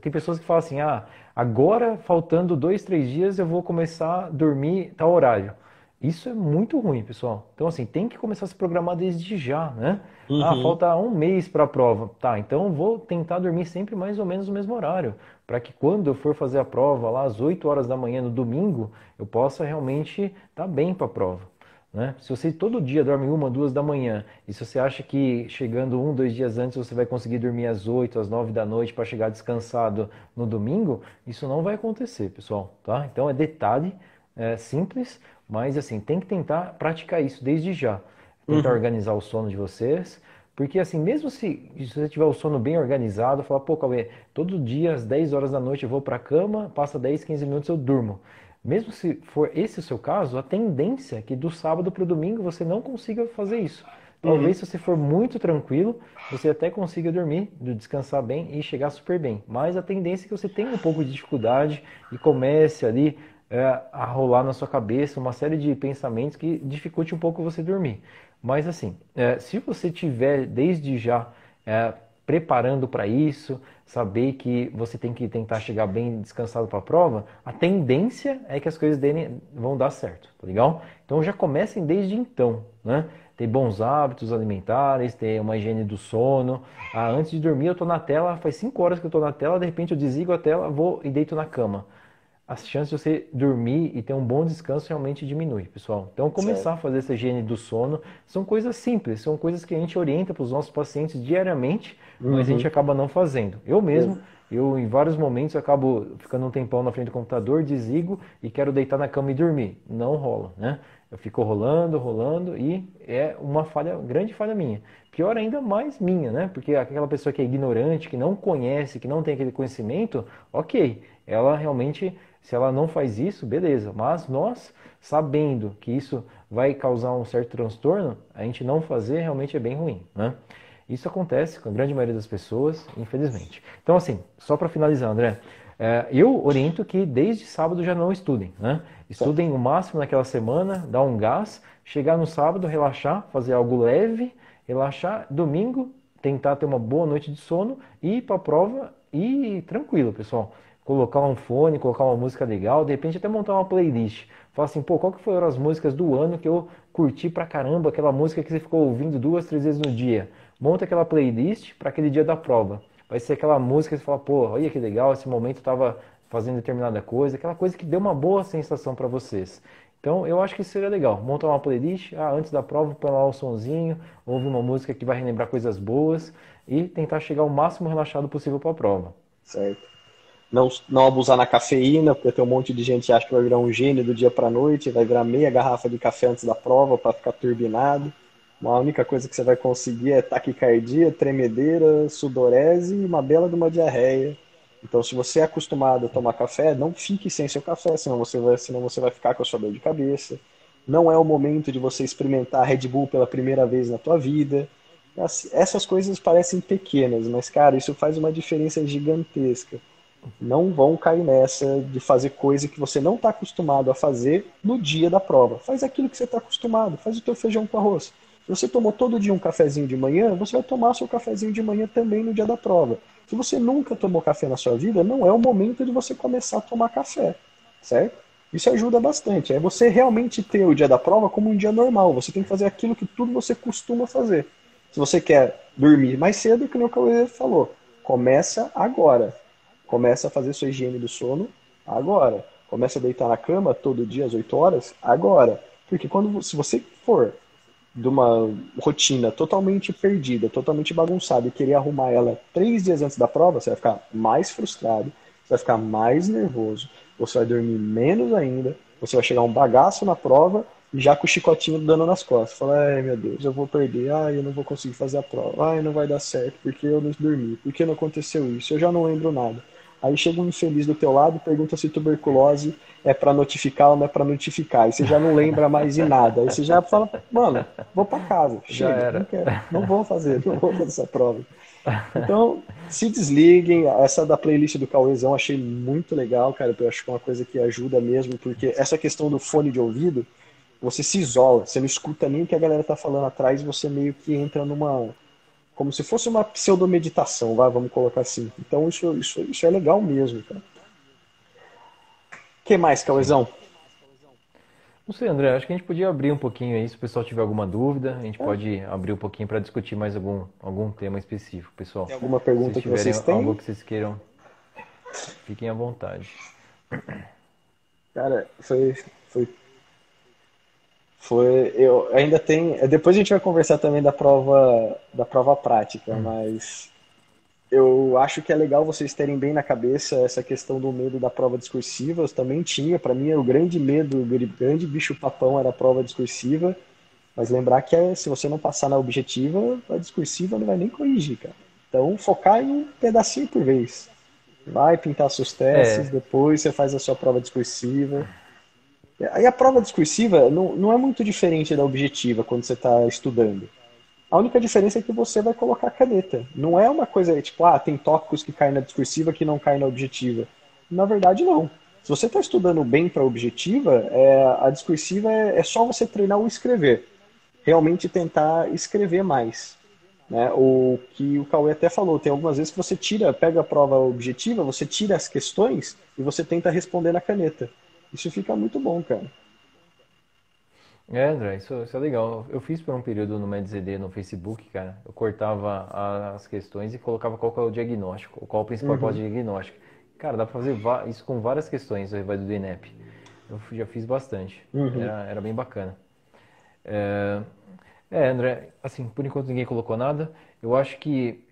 A: tem pessoas que falam assim: ah, agora faltando dois, três dias eu vou começar a dormir tal horário. Isso é muito ruim, pessoal. Então, assim, tem que começar a se programar desde já, né? Uhum. Ah, falta um mês para a prova. Tá, então vou tentar dormir sempre mais ou menos no mesmo horário, para que quando eu for fazer a prova lá às 8 horas da manhã no domingo, eu possa realmente estar tá bem para a prova. Né? Se você todo dia dorme uma, duas da manhã, e se você acha que chegando um, dois dias antes você vai conseguir dormir às 8, às 9 da noite para chegar descansado no domingo, isso não vai acontecer, pessoal. Tá? Então é detalhe é, simples, mas assim, tem que tentar praticar isso desde já. Tentar uhum. organizar o sono de vocês. Porque assim, mesmo se, se você tiver o sono bem organizado, falar, pô, Cauê, todo dia às 10 horas da noite eu vou para a cama, passa 10, 15 minutos eu durmo. Mesmo se for esse o seu caso, a tendência é que do sábado para o domingo você não consiga fazer isso. Talvez uhum. se você for muito tranquilo, você até consiga dormir, descansar bem e chegar super bem. Mas a tendência é que você tenha um pouco de dificuldade e comece ali é, a rolar na sua cabeça uma série de pensamentos que dificulte um pouco você dormir. Mas assim, é, se você tiver desde já é, preparando para isso, saber que você tem que tentar chegar bem descansado para a prova, a tendência é que as coisas dele vão dar certo, tá legal? Então já comecem desde então, né? Ter bons hábitos alimentares, ter uma higiene do sono. Ah, antes de dormir eu estou na tela, faz 5 horas que eu estou na tela, de repente eu desligo a tela, vou e deito na cama as chances de você dormir e ter um bom descanso realmente diminui, pessoal. Então, começar certo. a fazer essa higiene do sono são coisas simples, são coisas que a gente orienta para os nossos pacientes diariamente, uhum. mas a gente uhum. acaba não fazendo. Eu mesmo, eu em vários momentos acabo ficando um tempão na frente do computador, desligo e quero deitar na cama e dormir. Não rola, né? Eu fico rolando, rolando e é uma falha, grande falha minha. Pior ainda mais minha, né? Porque aquela pessoa que é ignorante, que não conhece, que não tem aquele conhecimento, ok, ela realmente se ela não faz isso, beleza. Mas nós, sabendo que isso vai causar um certo transtorno, a gente não fazer realmente é bem ruim. Né? Isso acontece com a grande maioria das pessoas, infelizmente. Então, assim, só para finalizar, André, é, eu oriento que desde sábado já não estudem. Né? Estudem o máximo naquela semana, dá um gás, chegar no sábado, relaxar, fazer algo leve, relaxar, domingo, tentar ter uma boa noite de sono e ir para a prova e tranquilo, pessoal colocar um fone, colocar uma música legal, de repente até montar uma playlist. Falar assim, pô, qual que foram as músicas do ano que eu curti pra caramba, aquela música que você ficou ouvindo duas, três vezes no dia. Monta aquela playlist para aquele dia da prova. Vai ser aquela música que você fala, pô, olha que legal, esse momento eu tava fazendo determinada coisa, aquela coisa que deu uma boa sensação para vocês. Então, eu acho que seria legal. Montar uma playlist, ah, antes da prova, põe lá um sonzinho, ouve uma música que vai relembrar coisas boas e tentar chegar o máximo relaxado possível para a prova.
B: Certo não, não abusar na cafeína, porque tem um monte de gente que acha que vai virar um gênio do dia para noite, vai virar meia garrafa de café antes da prova para ficar turbinado. A única coisa que você vai conseguir é taquicardia, tremedeira, sudorese e uma bela de uma diarreia. Então, se você é acostumado a tomar café, não fique sem seu café, senão você vai, senão você vai ficar com a sua dor de cabeça. Não é o momento de você experimentar Red Bull pela primeira vez na tua vida. Essas coisas parecem pequenas, mas, cara, isso faz uma diferença gigantesca não vão cair nessa de fazer coisa que você não está acostumado a fazer no dia da prova. Faz aquilo que você está acostumado, faz o teu feijão com arroz. Se você tomou todo dia um cafezinho de manhã, você vai tomar seu cafezinho de manhã também no dia da prova. Se você nunca tomou café na sua vida, não é o momento de você começar a tomar café, certo? Isso ajuda bastante. É você realmente ter o dia da prova como um dia normal. Você tem que fazer aquilo que tudo você costuma fazer. Se você quer dormir mais cedo, que o Cauê falou, começa agora. Começa a fazer sua higiene do sono agora. Começa a deitar na cama todo dia às 8 horas agora. Porque quando se você for de uma rotina totalmente perdida, totalmente bagunçada e querer arrumar ela três dias antes da prova, você vai ficar mais frustrado, você vai ficar mais nervoso, você vai dormir menos ainda, você vai chegar um bagaço na prova e já com o chicotinho dando nas costas. Fala, ai meu Deus, eu vou perder, ai eu não vou conseguir fazer a prova, ai não vai dar certo, porque eu não dormi, porque não aconteceu isso, eu já não lembro nada. Aí chega um infeliz do teu lado e pergunta se tuberculose é para notificar ou não é para notificar. Aí você já não lembra mais de nada. Aí você já fala, mano, vou para casa. Chega, já era. Não, quero, não vou fazer, não vou fazer essa prova. Então, se desliguem. Essa da playlist do Cauêzão achei muito legal, cara. Eu acho que é uma coisa que ajuda mesmo, porque essa questão do fone de ouvido, você se isola, você não escuta nem o que a galera tá falando atrás, você meio que entra numa como se fosse uma pseudomeditação, vai, vamos colocar assim. Então isso, isso, isso é legal mesmo, cara. O que mais, Cauezão?
A: Não sei, André, acho que a gente podia abrir um pouquinho aí, se o pessoal tiver alguma dúvida, a gente é. pode abrir um pouquinho para discutir mais algum, algum tema específico, pessoal.
B: Tem alguma pergunta
A: se
B: que vocês têm?
A: algo que vocês queiram, fiquem à vontade.
B: Cara, foi, foi, foi, eu ainda tem, depois a gente vai conversar também da prova, da prova prática, hum. mas eu acho que é legal vocês terem bem na cabeça essa questão do medo da prova discursiva. Eu também tinha, para mim, o grande medo, o grande bicho-papão era a prova discursiva. Mas lembrar que é, se você não passar na objetiva, a discursiva não vai nem corrigir, cara. Então, focar em um pedacinho por vez. Vai pintar seus testes, é. depois você faz a sua prova discursiva. Aí a prova discursiva não, não é muito diferente da objetiva quando você está estudando. A única diferença é que você vai colocar a caneta. Não é uma coisa tipo, ah, tem tópicos que caem na discursiva que não caem na objetiva. Na verdade, não. Se você está estudando bem para a objetiva, é, a discursiva é, é, só você treinar o escrever. Realmente tentar escrever mais. Né? O que o Cauê até falou, tem algumas vezes que você tira, pega a prova objetiva, você tira as questões e você tenta responder na caneta. Isso fica muito bom, cara.
A: É, André, isso, isso é legal. Eu fiz por um período no MedZD no Facebook, cara. Eu cortava as questões e colocava qual é o diagnóstico, qual é o principal uhum. diagnóstico. Cara, dá pra fazer isso com várias questões ao do INEP. Eu já fiz bastante. Uhum. Era, era, bem bacana. É, é, André, assim, por enquanto ninguém colocou nada. Eu acho que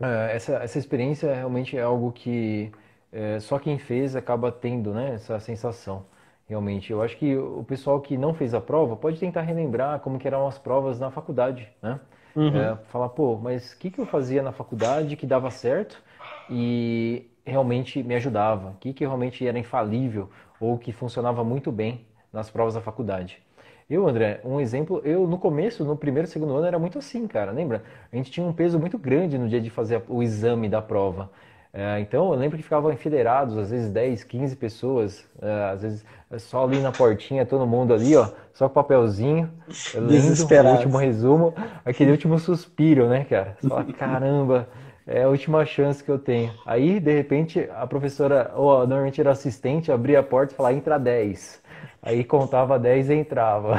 A: é, essa, essa experiência realmente é algo que é, só quem fez acaba tendo, né, essa sensação realmente. Eu acho que o pessoal que não fez a prova pode tentar relembrar como eram as provas na faculdade, né? Uhum. É, falar, pô, mas o que, que eu fazia na faculdade que dava certo e realmente me ajudava? O que, que realmente era infalível ou que funcionava muito bem nas provas da faculdade? Eu, André, um exemplo, eu no começo, no primeiro, segundo ano, era muito assim, cara. Lembra? A gente tinha um peso muito grande no dia de fazer o exame da prova. É, então eu lembro que ficavam enfileirados, às vezes 10, 15 pessoas, é, às vezes só ali na portinha, todo mundo ali, ó, só com papelzinho, lendo o último resumo, aquele último suspiro, né, cara? Você fala, caramba, é a última chance que eu tenho. Aí, de repente, a professora, ou normalmente era assistente, abria a porta e falava, entra 10. Aí contava 10 e entrava.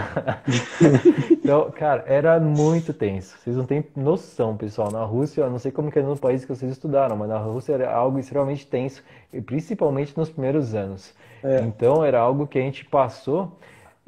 A: então, cara, era muito tenso. Vocês não têm noção, pessoal. Na Rússia, eu não sei como que é no país que vocês estudaram, mas na Rússia era algo extremamente tenso, e principalmente nos primeiros anos. É. Então, era algo que a gente passou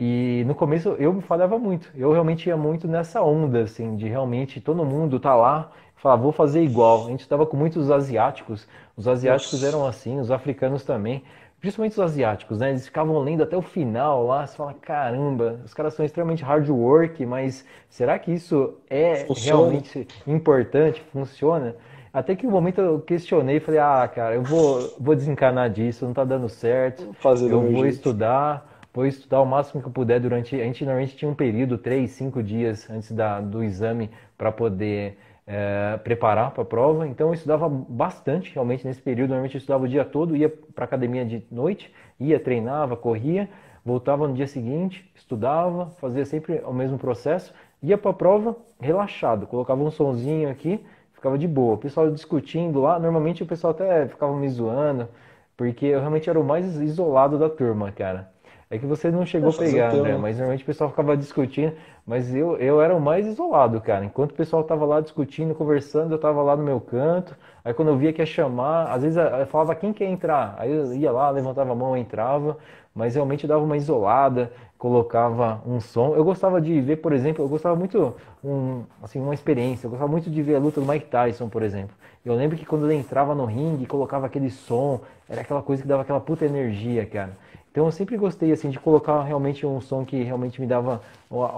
A: e no começo eu me falhava muito. Eu realmente ia muito nessa onda, assim, de realmente todo mundo tá lá, falar, vou fazer igual. A gente estava com muitos asiáticos. Os asiáticos Nossa. eram assim, os africanos também principalmente os asiáticos, né? Eles ficavam lendo até o final lá, você fala, caramba, os caras são extremamente hard work, mas será que isso é funciona. realmente importante, funciona? Até que um momento eu questionei falei, ah, cara, eu vou, vou desencanar disso, não tá dando certo, Fazer eu vou jeito. estudar, vou estudar o máximo que eu puder durante... A gente normalmente tinha um período, três, cinco dias antes da, do exame para poder é, preparar para a prova. Então eu estudava bastante realmente nesse período. Normalmente eu estudava o dia todo, ia para academia de noite, ia, treinava, corria, voltava no dia seguinte, estudava, fazia sempre o mesmo processo, ia para a prova relaxado, colocava um sonzinho aqui, ficava de boa. O pessoal discutindo lá, normalmente o pessoal até ficava me zoando, porque eu realmente era o mais isolado da turma, cara. É que você não chegou a pegar, André, mas normalmente o pessoal ficava discutindo, mas eu, eu era o mais isolado, cara. Enquanto o pessoal tava lá discutindo, conversando, eu tava lá no meu canto. Aí quando eu via que ia chamar, às vezes eu falava quem quer entrar. Aí eu ia lá, levantava a mão, entrava, mas realmente dava uma isolada, colocava um som. Eu gostava de ver, por exemplo, eu gostava muito, um, assim, uma experiência, eu gostava muito de ver a luta do Mike Tyson, por exemplo. Eu lembro que quando ele entrava no ringue, colocava aquele som, era aquela coisa que dava aquela puta energia, cara. Então eu sempre gostei assim de colocar realmente um som que realmente me dava,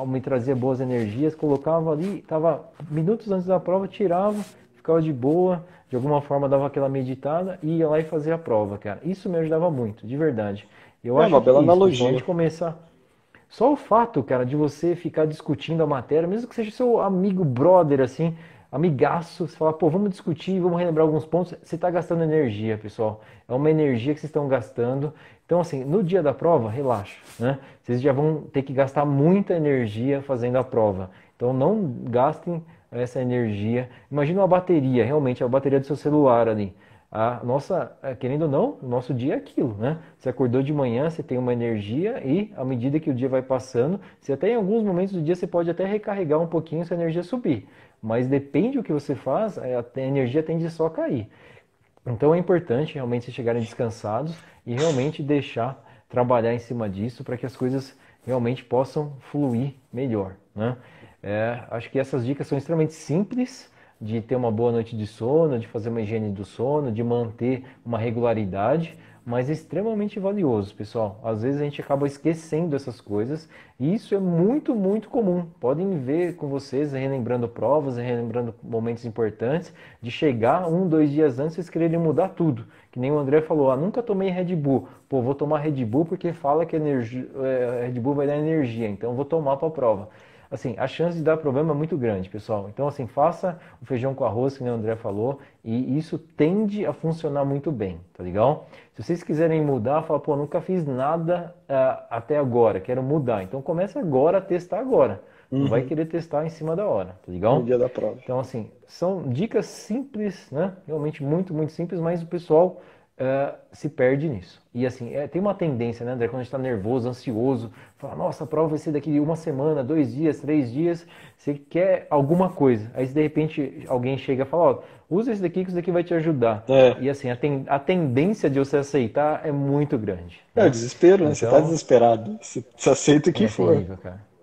A: me trazia boas energias, colocava ali, tava minutos antes da prova, tirava, ficava de boa, de alguma forma dava aquela meditada e ia lá e fazia a prova, cara. Isso me ajudava muito, de verdade. Eu é acho
B: uma bela
A: isso,
B: analogia.
A: Pode começar. Só o fato, cara, de você ficar discutindo a matéria, mesmo que seja seu amigo brother assim, amigaço, você fala, pô, vamos discutir, vamos relembrar alguns pontos. Você está gastando energia, pessoal. É uma energia que vocês estão gastando. Então, assim, no dia da prova, relaxa, né? Vocês já vão ter que gastar muita energia fazendo a prova. Então, não gastem essa energia. Imagina uma bateria, realmente, a bateria do seu celular ali. a nossa, é, querendo ou não, o nosso dia é aquilo, né? Você acordou de manhã, você tem uma energia e à medida que o dia vai passando, você até em alguns momentos do dia você pode até recarregar um pouquinho se a energia subir. Mas depende do que você faz, é, a energia tende só a cair. Então é importante realmente vocês chegarem descansados e realmente deixar trabalhar em cima disso para que as coisas realmente possam fluir melhor, né? É, acho que essas dicas são extremamente simples, de ter uma boa noite de sono, de fazer uma higiene do sono, de manter uma regularidade, mas é extremamente valioso, pessoal. Às vezes a gente acaba esquecendo essas coisas e isso é muito, muito comum. Podem ver com vocês, relembrando provas, relembrando momentos importantes, de chegar um, dois dias antes vocês quererem mudar tudo. Que nem o André falou, ah, nunca tomei Red Bull. Pô, vou tomar Red Bull porque fala que energia, é, Red Bull vai dar energia, então vou tomar para a prova assim, a chance de dar problema é muito grande, pessoal. Então, assim, faça o feijão com arroz, que o André falou, e isso tende a funcionar muito bem, tá legal? Se vocês quiserem mudar, fala, pô, nunca fiz nada uh, até agora, quero mudar. Então, comece agora a testar agora. Uhum. Não vai uhum. querer testar em cima da hora, tá legal?
B: No dia da prova.
A: Então, assim, são dicas simples, né? Realmente muito, muito simples, mas o pessoal uh, se perde nisso. E assim, é, tem uma tendência, né, André, quando a gente está nervoso, ansioso, fala, nossa, a prova vai ser daqui uma semana, dois dias, três dias, você quer alguma coisa. Aí de repente alguém chega e fala, ó, usa esse daqui que isso daqui vai te ajudar. É. E assim, a, ten, a tendência de você aceitar é muito grande.
B: Né? É, desespero, né? Então, você tá desesperado. Você, você aceita o que é for. Terrível, cara.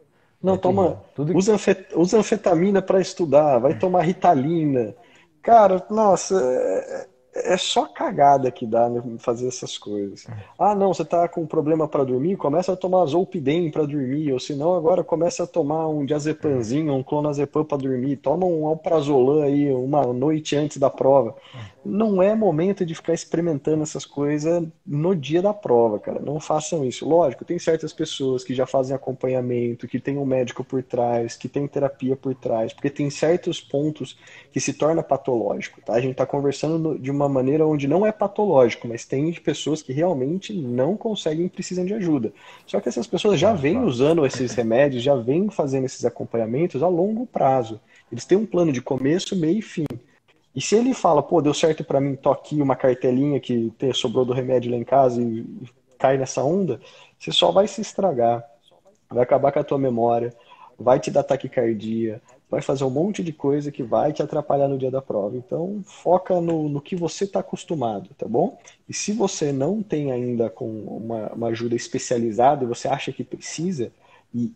B: Não, é toma. Tudo... Usa, anfet... usa anfetamina para estudar, vai tomar ritalina. Cara, nossa, é, só cagada que dá né, fazer essas coisas. Ah, não, você tá com problema para dormir, começa a tomar Zolpidem para dormir, ou se não, agora começa a tomar um diazepamzinho, um clonazepam para dormir, toma um alprazolam aí uma noite antes da prova. Não é momento de ficar experimentando essas coisas no dia da prova, cara. Não façam isso. Lógico, tem certas pessoas que já fazem acompanhamento, que tem um médico por trás, que tem terapia por trás, porque tem certos pontos que se torna patológico, tá? A gente tá conversando de uma maneira onde não é patológico, mas tem pessoas que realmente não conseguem e precisam de ajuda. Só que essas pessoas já vêm usando esses remédios, já vêm fazendo esses acompanhamentos a longo prazo. Eles têm um plano de começo, meio e fim. E se ele fala, pô, deu certo para mim, tô aqui uma cartelinha que sobrou do remédio lá em casa e cai nessa onda, você só vai se estragar, vai acabar com a tua memória, vai te dar taquicardia, vai fazer um monte de coisa que vai te atrapalhar no dia da prova. Então, foca no, no que você está acostumado, tá bom? E se você não tem ainda com uma, uma ajuda especializada e você acha que precisa, e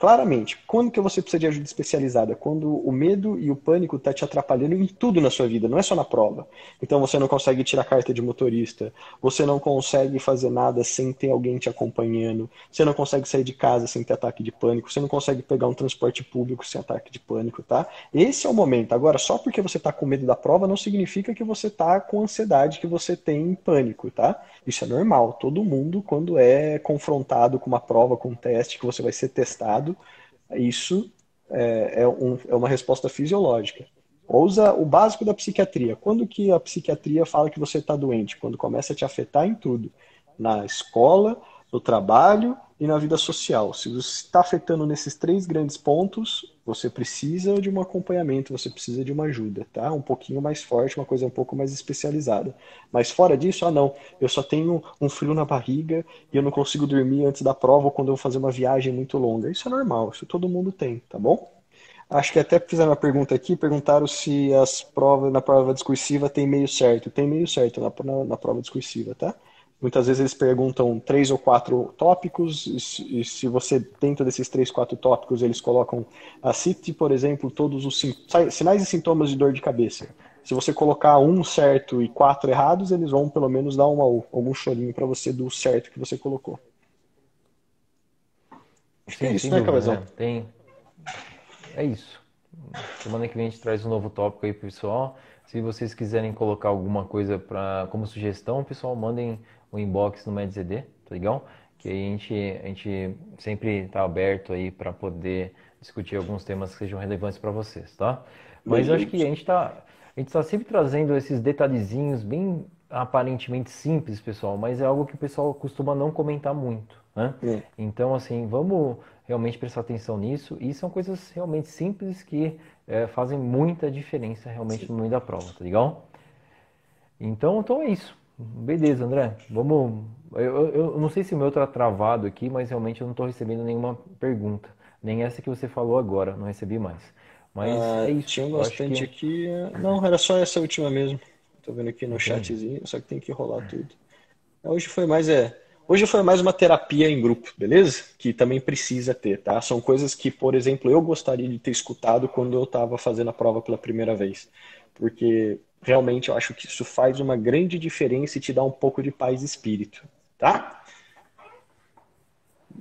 B: claramente, quando que você precisa de ajuda especializada? Quando o medo e o pânico tá te atrapalhando em tudo na sua vida, não é só na prova. Então você não consegue tirar carta de motorista, você não consegue fazer nada sem ter alguém te acompanhando, você não consegue sair de casa sem ter ataque de pânico, você não consegue pegar um transporte público sem ataque de pânico, tá? Esse é o momento. Agora, só porque você tá com medo da prova não significa que você tá com ansiedade, que você tem pânico, tá? Isso é normal. Todo mundo, quando é confrontado com uma prova, com um teste, que você vai ser testado, isso é, é, um, é uma resposta fisiológica. Usa o básico da psiquiatria. Quando que a psiquiatria fala que você está doente? Quando começa a te afetar em tudo. Na escola, no trabalho e na vida social. Se você está afetando nesses três grandes pontos, você precisa de um acompanhamento, você precisa de uma ajuda, tá? Um pouquinho mais forte, uma coisa um pouco mais especializada. Mas fora disso, ah não, eu só tenho um frio na barriga e eu não consigo dormir antes da prova ou quando eu vou fazer uma viagem muito longa. Isso é normal, isso todo mundo tem, tá bom? Acho que até fizeram uma pergunta aqui, perguntaram se as provas na prova discursiva tem meio certo. Tem meio certo na, na, na prova discursiva, tá? Muitas vezes eles perguntam três ou quatro tópicos, e se você, dentro desses três, quatro tópicos, eles colocam a CIT, por exemplo, todos os sinais e sintomas de dor de cabeça. Se você colocar um certo e quatro errados, eles vão pelo menos dar uma, algum chorinho para você do certo que você colocou.
A: Acho que é isso, né, Cabezão? Né? Tem. É isso. Semana que vem a gente traz um novo tópico aí pessoal. Se vocês quiserem colocar alguma coisa pra, como sugestão, pessoal, mandem o inbox no MedZD, tá legal? Que a gente, a gente sempre está aberto aí para poder discutir alguns temas que sejam relevantes para vocês, tá? Mas eu acho que a gente está a gente está sempre trazendo esses detalhezinhos bem aparentemente simples, pessoal, mas é algo que o pessoal costuma não comentar muito, né? É. Então, assim, vamos realmente prestar atenção nisso e são coisas realmente simples que é, fazem muita diferença realmente Sim. no meio da prova, tá legal? Então, então é isso. Beleza, André. Vamos. Eu, eu, eu não sei se o meu está travado aqui, mas realmente eu não estou recebendo nenhuma pergunta. Nem essa que você falou agora, não recebi mais. Mas
B: Ah,
A: é isso.
B: tinha bastante
A: que.
B: aqui. Não, era só essa última mesmo. Tô vendo aqui no
A: Entendi.
B: chatzinho, só que tem que rolar tudo. Hoje foi mais é, hoje foi mais uma terapia em grupo, beleza? Que também precisa ter, tá? São coisas que, por exemplo, eu gostaria de ter escutado quando eu estava fazendo a prova pela primeira vez, porque realmente eu acho que isso faz uma grande diferença e te dá um pouco de paz de espírito, tá?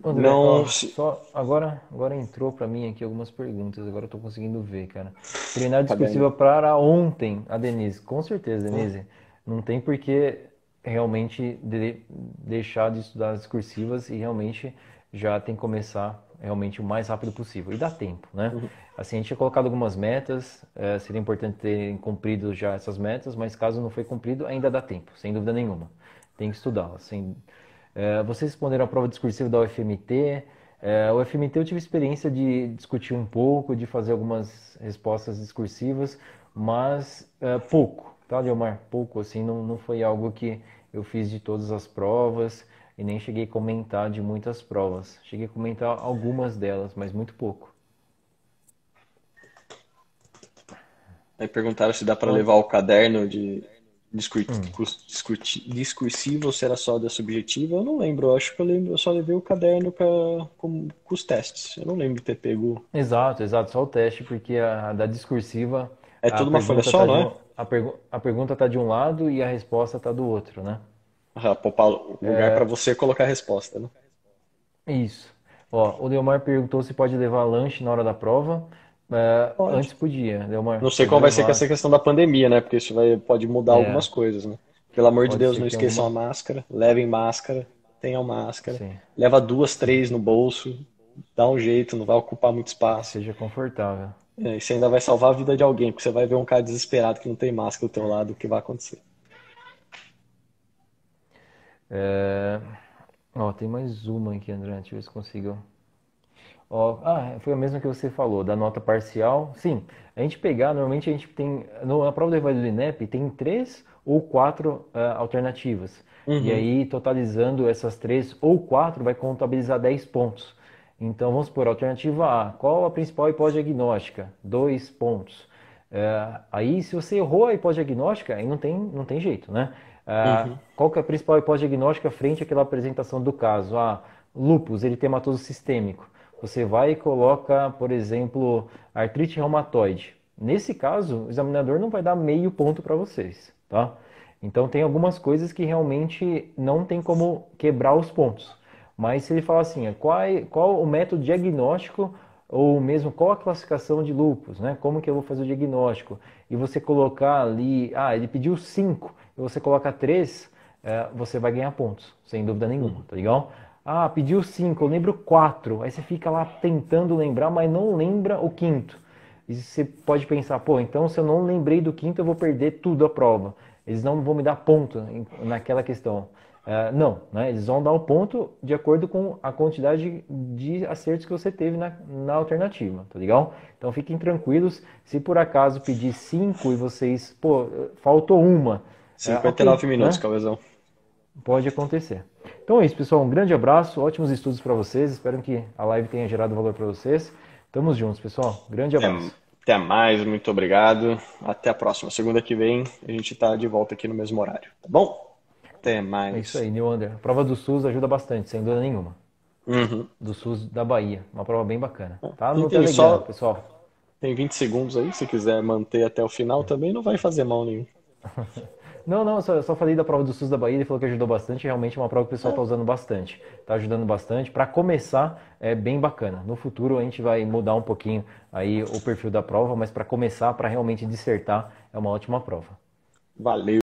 A: André,
B: Não,
A: ó, só agora, agora entrou para mim aqui algumas perguntas. Agora eu tô conseguindo ver, cara. Treinar
B: tá
A: discursiva para ontem, a Denise. Com certeza, Denise. Não tem por que realmente de- deixar de estudar as discursivas e realmente já tem que começar realmente o mais rápido possível. E dá tempo, né? Assim, a gente tinha colocado algumas metas, eh, seria importante ter cumprido já essas metas, mas caso não foi cumprido, ainda dá tempo, sem dúvida nenhuma. Tem que estudá-las. Sem... Eh, vocês responderam a prova discursiva da UFMT. Eh, o UFMT eu tive experiência de discutir um pouco, de fazer algumas respostas discursivas, mas eh, pouco, tá, Leomar? Pouco, assim, não, não foi algo que eu fiz de todas as provas e nem cheguei a comentar de muitas provas. Cheguei a comentar algumas delas, mas muito pouco.
B: Aí perguntaram se dá para levar o caderno de discur-
A: hum.
B: discursivo ou se era só da subjetiva. Eu não lembro, eu acho que eu lembro, eu só levei o caderno com, com, com os testes. Eu não lembro de ter pego.
A: Exato, exato, só o teste, porque a, da discursiva,
B: É
A: a
B: tudo uma folha só,
A: tá
B: não
A: um,
B: é?
A: a, pergu- a pergunta tá de um lado e a resposta tá do outro, né?
B: Ah, poupar lugar para você colocar a resposta, né?
A: Isso. Ó, o Leomar perguntou se pode levar lanche na hora da prova. É, antes podia, Leomar,
B: Não sei qual vai ser com essa questão da pandemia, né? Porque isso vai, pode mudar
A: É,
B: algumas coisas, né? Pelo amor de
A: pode
B: Deus,
A: ser
B: não
A: que
B: esqueçam a
A: alguma.
B: máscara, levem máscara, tenham máscara,
A: Sim,
B: leva duas, três no bolso, dá um jeito, não vai ocupar muito espaço.
A: seja confortável.
B: É, isso ainda vai salvar a vida de alguém, porque você vai ver um cara desesperado que não tem máscara do teu lado, o que vai acontecer?
A: É, Ó, tem mais uma aqui, André. Deixa eu ver se consigo. Ó, ah, foi a mesma que você falou, da nota parcial. Sim, a gente pegar, normalmente a gente tem, no- na prova do Evaldo do INEP, tem três ou quatro ah, alternativas. E
B: Uhum.
A: aí, totalizando essas três ou quatro, vai contabilizar 10 pontos. Então, vamos por alternativa A. Qual a principal hipótese diagnóstica? Dois pontos. É, aí, se você errou a hipótese diagnóstica, aí não tem, não tem jeito, né? É,
B: Uhum.
A: qual que é a principal hipótese diagnóstica frente àquela apresentação do caso? Ah, lúpus, eritematoso sistêmico. Você vai e coloca, por exemplo, artrite reumatoide. Nesse caso, o examinador não vai dar meio ponto para vocês, tá? Então tem algumas coisas que realmente não tem como quebrar os pontos. Mas se ele falar assim, qual, é- qual o método diagnóstico ou mesmo qual a classificação de lúpus, né? Como que eu vou fazer o diagnóstico? E você colocar ali, ah, ele pediu 5, e você coloca 3, você vai ganhar pontos, sem dúvida nenhuma, tá legal? Ah, pediu 5, eu lembro 4. Aí você fica lá tentando lembrar, mas não lembra o quinto. E você pode pensar, pô, então se eu não lembrei do quinto, eu vou perder tudo a prova. Eles não vão me dar ponto naquela questão. Ah, não, né? Eles vão dar o ponto de acordo com a quantidade de acertos que você teve na, na alternativa, tá legal? Então fiquem tranquilos. Se por acaso pedir 5 e vocês, pô, faltou uma, ah,
B: 59
A: ok,
B: minutos,
A: né?
B: Cauezão.
A: Pode acontecer. Então é isso, pessoal. Um grande abraço, ótimos estudos para vocês. Espero que a live tenha gerado valor para vocês. Tamo juntos, pessoal. Grande abraço.
B: até mais, muito obrigado. Até a próxima. Segunda que vem a gente tá de volta aqui no mesmo horário, tá bom? Até
A: É isso
B: mais.
A: aí, New Under. A prova do SUS ajuda bastante, sem dúvida nenhuma.
B: Uhum.
A: Do SUS da Bahia. Uma prova bem bacana. Tá
B: E
A: no Telegram,
B: só
A: pessoal.
B: tem 20 segundos aí, se quiser manter até o final também não vai fazer mal nenhum.
A: Não, não, eu só, só falei da prova do SUS da Bahia, ele falou que ajudou bastante, realmente é uma prova que o pessoal está usando bastante. Está ajudando bastante. Para começar, é bem bacana. No futuro a gente vai mudar um pouquinho aí o perfil da prova, mas para começar, para realmente dissertar, é uma ótima prova.
B: Valeu.